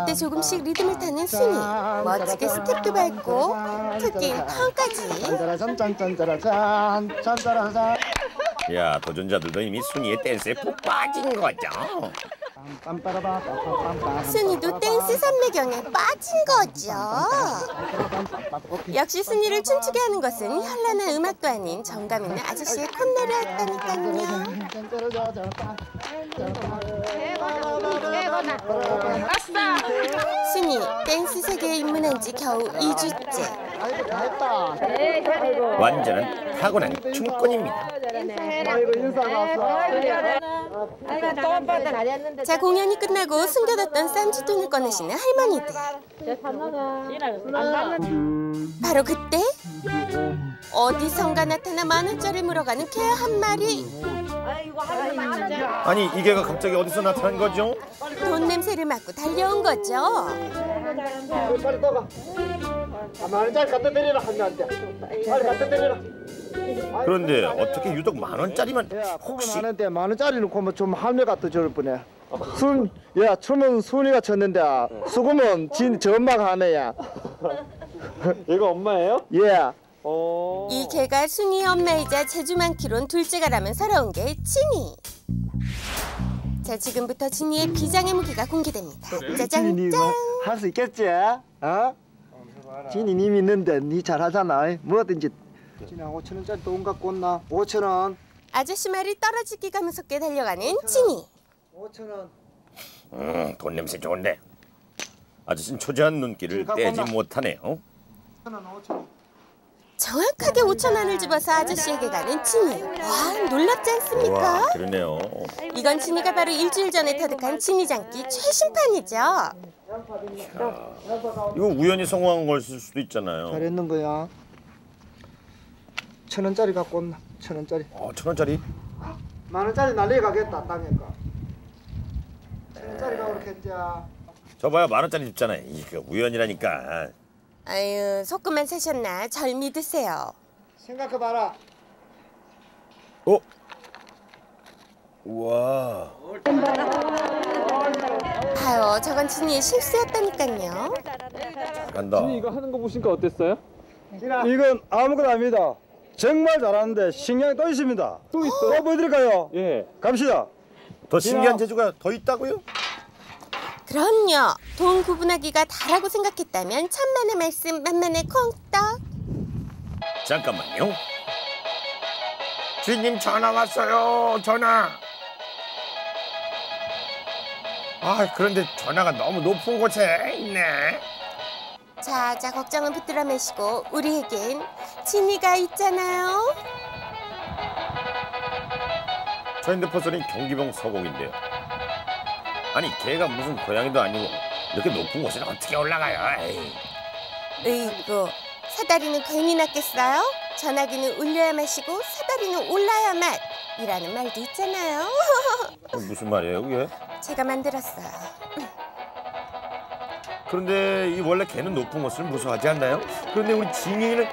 그때 조금씩 리듬을 타는 순이 멋지게 스텝도 밟고 특기 턴까지. 야 도전자들도 이미 순이의 댄스에 푹 빠진 거죠 순이도 댄스 산매경에 빠진 거죠. 역시 순이를 춤추게 하는 것은 현란한 음악도 아닌 정감 있는 아저씨의 콧노래였다니까요. 순이 댄스 세계에 입문한 지 겨우 2주째. 완전한 타고난 춤꾼입니다. 자 공연이 끝나고 숨겨뒀던 쌈짓돈을 꺼내시는 할머니들. 바로 그때 어디선가 나타나 만 원짜리 물어가는 개 한 마리. 아니 이 개가 갑자기 어디서 나타난 거죠? 돈 냄새를 맡고 달려온 거죠. 빨리 떠가 아, 만 원짜리 갖다 드리라 하면 안 돼 빨리 갖다 드리라 그런데 어떻게 유독 만 원짜리만 혹시 만 원대 만 원짜리 놓고 뭐좀 할매 갖다 줄 뻔해 순, 야 춤은 순이가 췄는데 수금은 진, 저 엄마가 하네야. [laughs] 이거 엄마예요? 예. 이 개가 순이 엄마이자 재주 많기론 둘째가라면 살아온 게 진이. 자 지금부터 진이의 비장의 무기가 공개됩니다. 짜잔 짠! 할수 있겠지? 어? 진이 님 있는데 니 잘하잖아. 뭐든지. 진이 한 5천 원짜리 돈 갖고 온나? 5천 원. 아저씨 말이 떨어지기가 무섭게 달려가는 진이 5천 원. 음, 돈 냄새 좋은데. 아저씨는 초조한 눈길을 떼지 못하네요. 5천 원 5천 원. 정확하게 5천 원을 집어서 아저씨에게 가는 진이. 와 놀랍지 않습니까? 와 그러네요. 이건 진이가 바로 일주일 전에 터득한 진이장기 최신판이죠. 이거 우연히 성공한 걸 수도 있잖아요. 잘했는 거야. 천 원짜리 갖고 온나? 천 원짜리. 어, 천 원짜리? 만 원짜리 날리 가겠다 땅에가 짜리가 그렇게 했지 저봐야 만 원짜리 줍잖아요. 이거 우연이라니까. 아유 소금만 사셨나? 절 믿으세요. 생각해봐라. 어? 우와. 봐요. 저건 진이의 실수였다니까요. 간다. 이거 하는 거 보시니까 어땠어요? 이건 아무것도 아닙니다. 정말 잘하는데 신경이 또 있습니다. 또 있어? 또 보여드릴까요? 예. 갑시다 더 신기한 재주가 더 있다고요? 그럼요. 돈 구분하기가 다라고 생각했다면 천만의 말씀 만만의 콩떡. 잠깐만요. 주인님 전화 왔어요. 전화. 아 그런데 전화가 너무 높은 곳에 있네. 자, 자 걱정은 붙들어 매시고 우리에겐 진이가 있잖아요 저 소리는 경기병 서곡인데요 아니 걔가 무슨 고양이도 아니고 이렇게 높은 곳에 어떻게 올라가요 에이. 으이구 사다리는 괜히 났겠어요? 전화기는 울려야 마시고 사다리는 올라야만 이라는 말도 있잖아요 그게 [laughs] 무슨 말이에요 그게? 제가 만들었어요 그런데 이 원래 개는 높은 곳을 무서워하지 않나요? 그런데 우리 진이는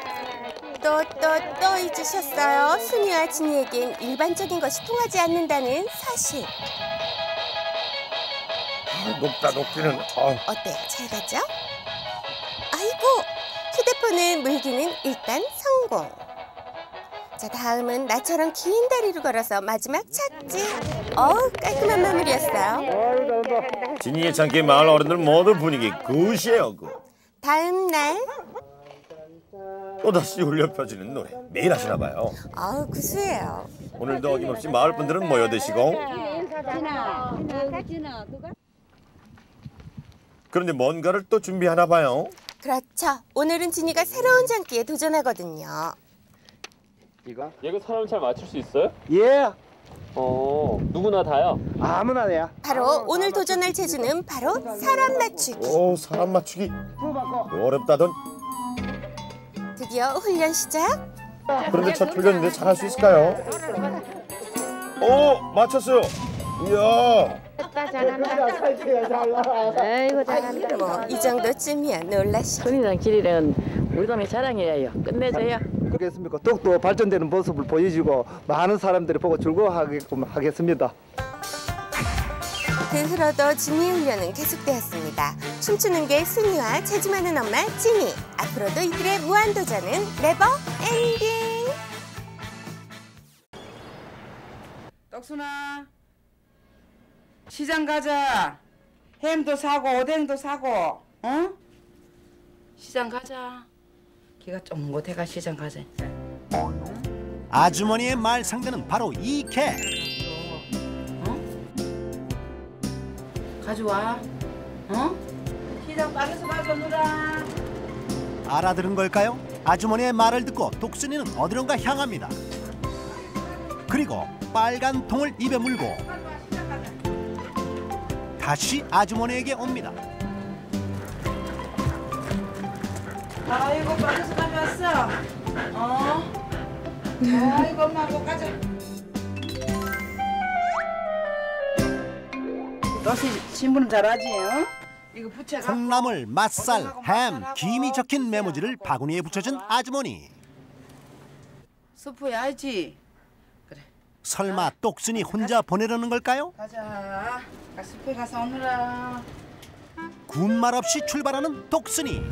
또또또 잊으셨어요 순이와 진이에겐 일반적인 것이 통하지 않는다는 사실 아, 높다 높기는 아, 어때요? 잘 가죠? 아이고 휴대폰을 물기는 일단 성공 자, 다음은 나처럼 긴 다리로 걸어서 마지막 착지. 어우, 깔끔한 마무리였어요. 진이의 장기에 마을 어른들 모두 분위기 굿이에요 굿. 다음 날, 또다시 울려 펴지는 노래 매일 하시나 봐요. 어우, 구수해요. 오늘도 어김없이 마을 분들은 모여드시고 그런데 뭔가를 또 준비하나 봐요. 그렇죠. 오늘은 진이가 새로운 장기에 도전하거든요. 이거? 얘가 사람 잘 맞출 수 있어요? 예. 어 누구나 다요. 아무나 돼요. 바로 오늘 도전할 재주는 바로 사람 맞추기. 오 사람 맞추기 어렵다던. 드디어 훈련 시작. 그런데 첫 훈련인데 잘할 수 있을까요? 오 맞췄어요. 이야. 뭐이 정도쯤이야 놀라시. 손이랑 길이는 우리 동네 자랑이에요. 끝내줘요. 그렇겠습니까? 더욱더 발전되는 모습을 보여주고 많은 사람들이 보고 즐거워하게끔 하겠습니다. 그 후로도 진이 훈련은 계속되었습니다. 춤추는 개 순이와 재주 많은 엄마 진이. 앞으로도 이들의 무한 도전은 never ending. 떡순아 시장 가자 햄도 사고 오뎅도 사고 어? 시장 가자 기가 좀 못해가 시장 가자 아주머니의 말 상대는 바로 이 개. 가져와 어? 시장 빠져서 가져오느라 알아들은 걸까요? 아주머니의 말을 듣고 독순이는 어디론가 향합니다. 그리고 빨간 통을 입에 물고 다시 아주머니에게 옵니다. 아이고 빠져서 가져왔어 어? 아이고 엄마하고 가자 너시 신부는 잘하지 어? 이거 부채가 콩나물, 맛살, 햄, 김이 적힌 메모지를 바구니에 붙여준 아주머니. 수프 야지 설마 똑순이 혼자 보내려는 걸까요? 가자 가스페 가서 오느라 군말 없이 출발하는 똑순이.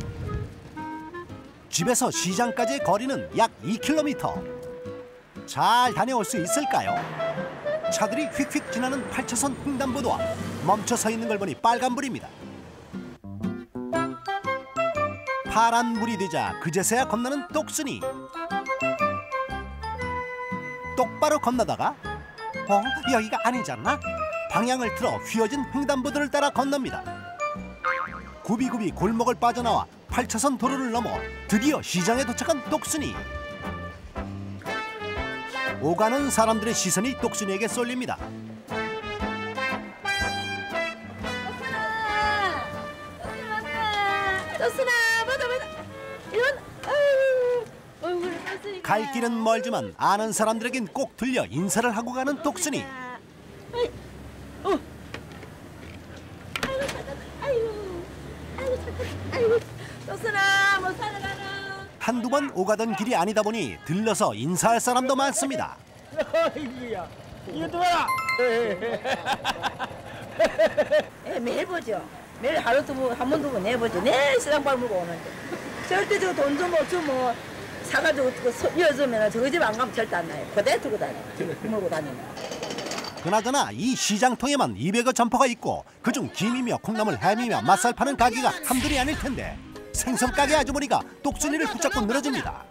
집에서 시장까지의 거리는 약 2km. 잘 다녀올 수 있을까요? 차들이 휙휙 지나는 8차선 횡단보도와 멈춰 서 있는 걸 보니 빨간불입니다. 파란불이 되자 그제서야 건너는 똑순이. 똑바로 건너다가 어? 여기가 아니잖아? 방향을 틀어 휘어진 횡단보도를 따라 건넙니다. 구비구비 골목을 빠져나와 8차선 도로를 넘어 드디어 시장에 도착한 똑순이. 오가는 사람들의 시선이 똑순이에게 쏠립니다. 떡순아, 받아 받아. 이런 아유, 얼굴 떴으니까. 갈 길은 멀지만 아는 사람들에겐 꼭 들려 인사를 하고 가는 똑순이. 아이고, 떡순아, 뭐 사러 가나? 한두 번 오가던 길이 아니다 보니 들러서 인사할 사람도 많습니다. 아이고야 이거 봐라 예, 매일 보죠. 매일 하루 두번 한 번 두 번 내보죠. 내 시장 발물고 오는데. 절대 저거 돈좀 주뭐 사가지고 이어주면 저희 집 안 가면 절대 안 나요. 그대 두고 다녀. 물고 다니는. 그나저나 이 시장통에만 200여 점포가 있고 그중 김이며 콩나물 햄이며 맛살 파는 가게가 한둘이 아닐 텐데 생선 가게 아주머니가 똑순이를 붙잡고 늘어집니다.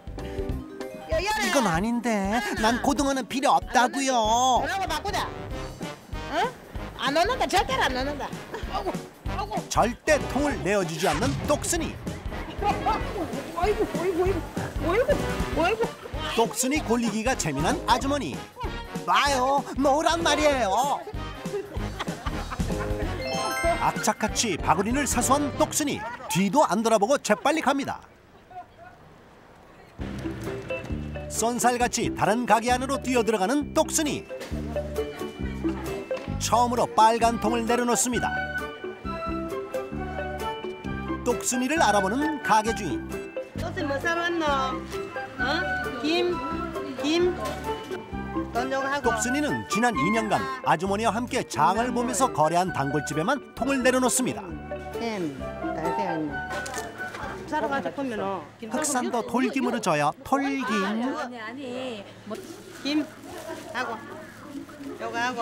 이건 아닌데 난 고등어는 필요 없다고요. 뭐라고 바꾸자. 어? 안 넣는다. 절대로 안 넣는다. 절대 통을 내어주지 않는 똑순이. 아이고, 아이고, 아이고, 아이고, 아이고. 똑순이 골리기가 재미난 아주머니. 놔요, 놓으란 말이에요. 악착같이 바구니를 사수한 똑순이 뒤도 안 돌아보고 재빨리 갑니다. 쏜살같이 다른 가게 안으로 뛰어들어가는 똑순이. 처음으로 빨간 통을 내려놓습니다. 똑순이를 알아보는 가게 주인. 떡순 뭐 사러 왔노? 어? 김, 김. 똑순이는 지난 2년간 아주머니와 함께 장을 보면서 거래한 단골집에만 통을 내려놓습니다. 햄, 달걀. 사러 가자 보면은 흑산도 돌김으로 줘요. 돌김. 아니 아니 뭐김 하고 요거 하고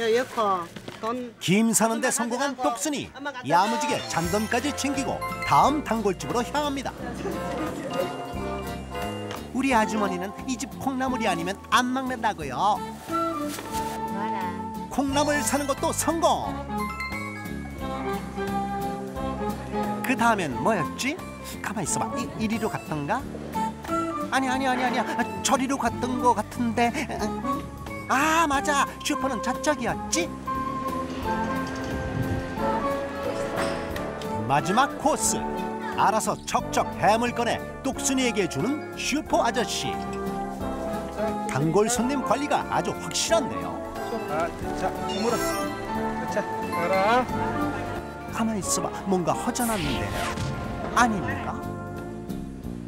요 여코 돈김 사는데 성공한 똑순이 야무지게 잔돈까지 챙기고 다음 단골집으로 향합니다. 우리 아주머니는 이 집 콩나물이 아니면 안 먹는다고요. 콩나물 사는 것도 성공. 그 다음엔 뭐였지? 가만 있어봐. 이, 이리로 갔던가? 아니 아니 아니 아니야. 아, 저리로 갔던 거 같은데. 아 맞아. 슈퍼는 저쪽이었지? 마지막 코스. 알아서 척척 햄을 꺼내 똑순이에게 주는 슈퍼 아저씨. 단골 손님 관리가 아주 확실한데요. 아, 자, 물어. 자, 가라. 가만히 있어봐. 뭔가 허전한데. 아닌가?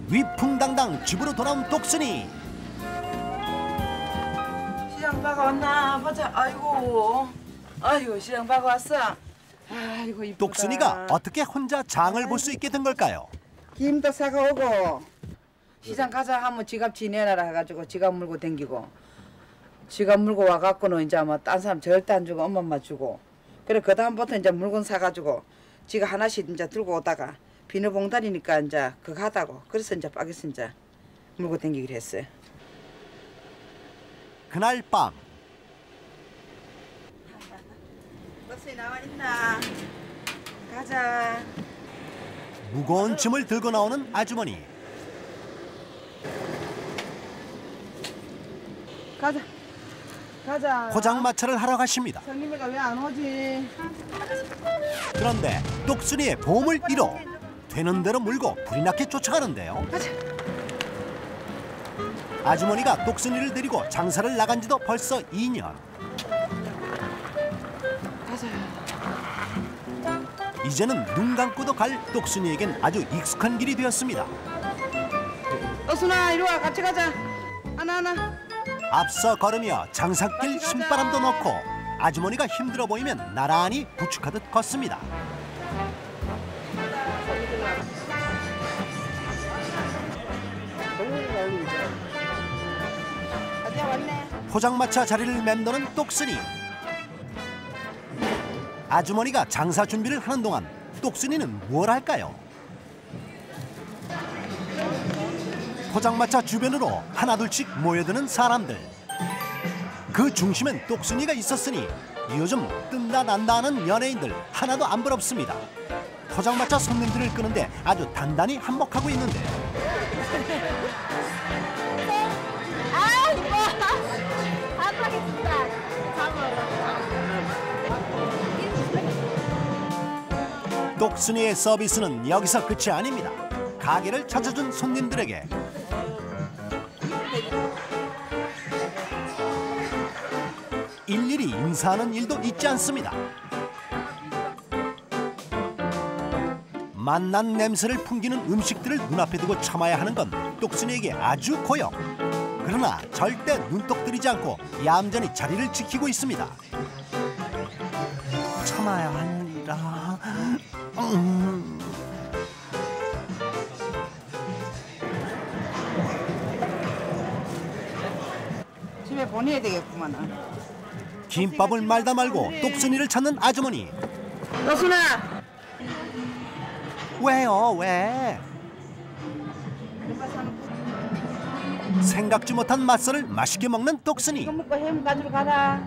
위풍당당 집으로 돌아온 똑순이. 시장 봐가 왔나 보자. 아이고, 아이고 시장 봐가 왔어. 아이고 이쁘다. 똑순이가 어떻게 혼자 장을 볼 수 있게 된 걸까요? 김도 사가 오고 시장 가자 하면 지갑 지내라 해가지고 지갑 물고 댕기고 지갑 물고 와갖고는 이제 뭐딴 사람 절대 안 주고 엄마만 주고 그래 그 다음부터 이제 물건 사가지고 지가 하나씩 이제 들고 오다가 비닐봉다리니까 이제 그거 하다고 그래서 이제 빠겠어 이제 물고 댕기기로 했어요. 그날 밤 버스에 나와 있나? 가자. 무거운 짐을 들고 나오는 아주머니. 가자. 가자. 포장마차를 하러 가십니다. 성님이가 왜 안 오지? 그런데 똑순이의 보물 1호 되는 대로 물고 불이 나게 쫓아가는데요. 아주머니가 똑순이를 데리고 장사를 나간 지도 벌써 2년. 가자. 이제는 눈 감고도 갈 똑순이에겐 아주 익숙한 길이 되었습니다. 어순아 이리 와 같이 가자. 하나 하나. 앞서 걸으며 장사길 신바람도 넣고 아주머니가 힘들어 보이면 나란히 부축하듯 걷습니다. 포장마차 자리를 맴도는 똑순이. 아주머니가 장사 준비를 하는 동안 똑순이는 뭘 할까요? 포장마차 주변으로 하나둘씩 모여드는 사람들. 그 중심엔 똑순이가 있었으니 요즘 뜬다 난다 하는 연예인들 하나도 안 부럽습니다. 포장마차 손님들을 끄는데 아주 단단히 한몫하고 있는데 똑순이의 서비스는 여기서 끝이 아닙니다. 가게를 찾아준 손님들에게 일일이 인사하는 일도 있지 않습니다. 맛난 냄새를 풍기는 음식들을 눈앞에 두고 참아야 하는 건 똑순이에게 아주 고역. 그러나 절대 눈독 들이지 않고 얌전히 자리를 지키고 있습니다. 참아야. 음. 집에 보내야 되겠구만. 김밥을 말다 말고 똑순이를 찾는 아주머니. 어순아. 왜요? 왜? 생각지 못한 맛살을 맛있게 먹는 똑순이. 이거 먹고 햄 가지러 가라.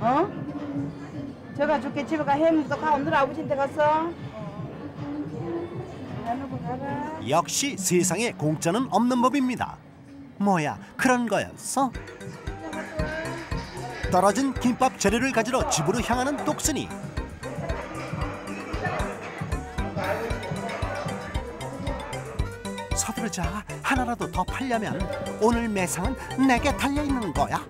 어? 저가 줄게 집에 가 햄도 가 오늘 아버지한테 갔어. 역시 세상에 공짜는 없는 법입니다. 뭐야 그런 거였어? 떨어진 김밥 재료를 가지러 집으로 향하는 똑순이. 서두르자 하나라도 더 팔려면 오늘 매상은 내게 달려 있는 거야.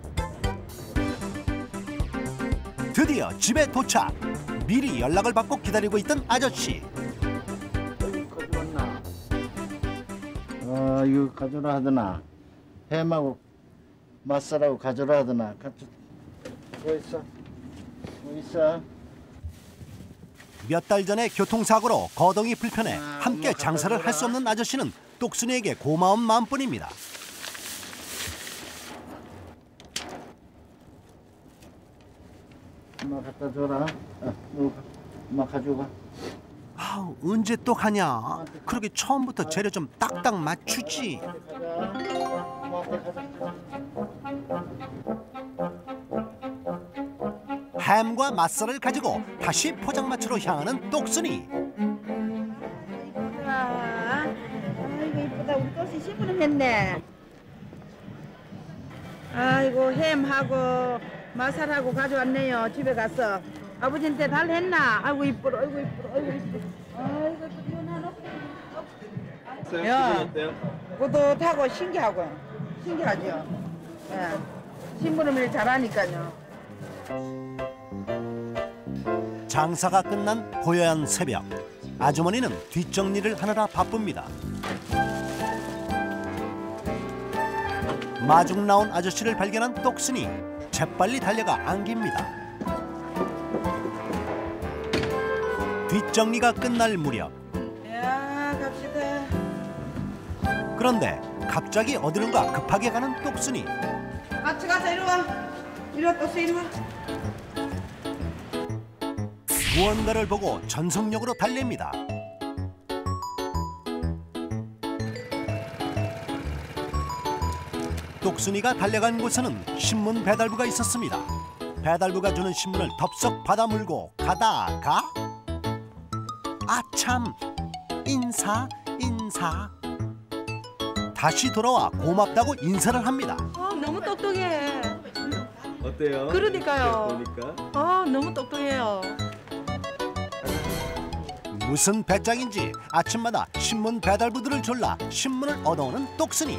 드디어 집에 도착. 미리 연락을 받고 기다리고 있던 아저씨. 아 가져라 하더나 햄하고 맛살하고 가져라 하더나 같이 뭐 있어 뭐 있어 몇 달 전에 교통사고로 거동이 불편해 함께 장사를 할 수 없는 아저씨는 똑순이에게 고마운 마음뿐입니다. 엄마 갖다 줘라. 어, 너 가- 엄마 가져가. 아우 언제 또 가냐? 그러게 처음부터 재료 좀 딱딱 맞추지. 햄과 맛살을 가지고 다시 포장마차로 향하는 똑순이. 아, 아이고 이쁘다 우리 꽃이 심부름 했네. 아이고 햄하고 마살하고 가져왔네요. 집에 가서 아버지한테 달했나? 아이고 이쁘러, 아이고 이쁘러, 아이고 이쁘러. 아이고 또 이혼하노? 야, 뿌듯하고 신기하고 신기하죠. 예, 심부름을 잘하니까요. 장사가 끝난 고요한 새벽. 아주머니는 뒷정리를 하느라 바쁩니다. 마중 나온 아저씨를 발견한 똑순이 재빨리 달려가 안깁니다. 뒷정리가 끝날 무렵 야, 갑시다. 그런데 갑자기 어디론가 급하게 가는 똑순이 같이 가자 이리 와. 이리 와 또수 이리 와. 무언가를 보고 전속력으로 달립니다. 똑순이가 달려간 곳에는 신문 배달부가 있었습니다. 배달부가 주는 신문을 덥석 받아 물고 가다 가 아참 인사 인사 다시 돌아와 고맙다고 인사를 합니다. 어, 너무 똑똑해. 어때요? 그러니까요. 보니까 어, 너무 똑똑해요. 무슨 배짱인지 아침마다 신문 배달부들을 졸라 신문을 얻어오는 똑순이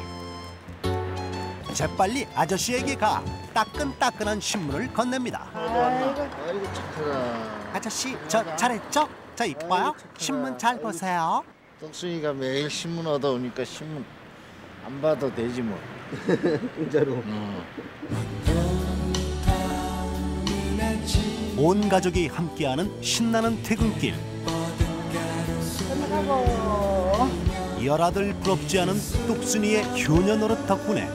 재빨리 아저씨에게 가 따끈따끈한 신문을 건넵니다 아이고 착하다. 아저씨 저 잘했죠? 저 이뻐요? 신문 잘 보세요 떡순이가 매일 신문 얻어오니까 신문 안 봐도 되지 뭐. [laughs] 진짜로. 온 가족이 함께하는 신나는 퇴근길. 열아들 부럽지 않은 똑순이의 효녀 노릇 덕분에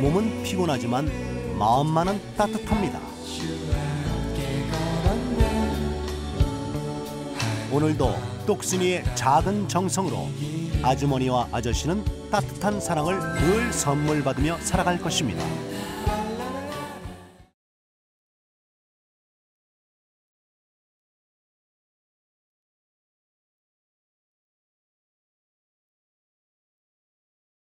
몸은 피곤하지만 마음만은 따뜻합니다. 오늘도 똑순이의 작은 정성으로 아주머니와 아저씨는 따뜻한 사랑을 늘 선물 받으며 살아갈 것입니다.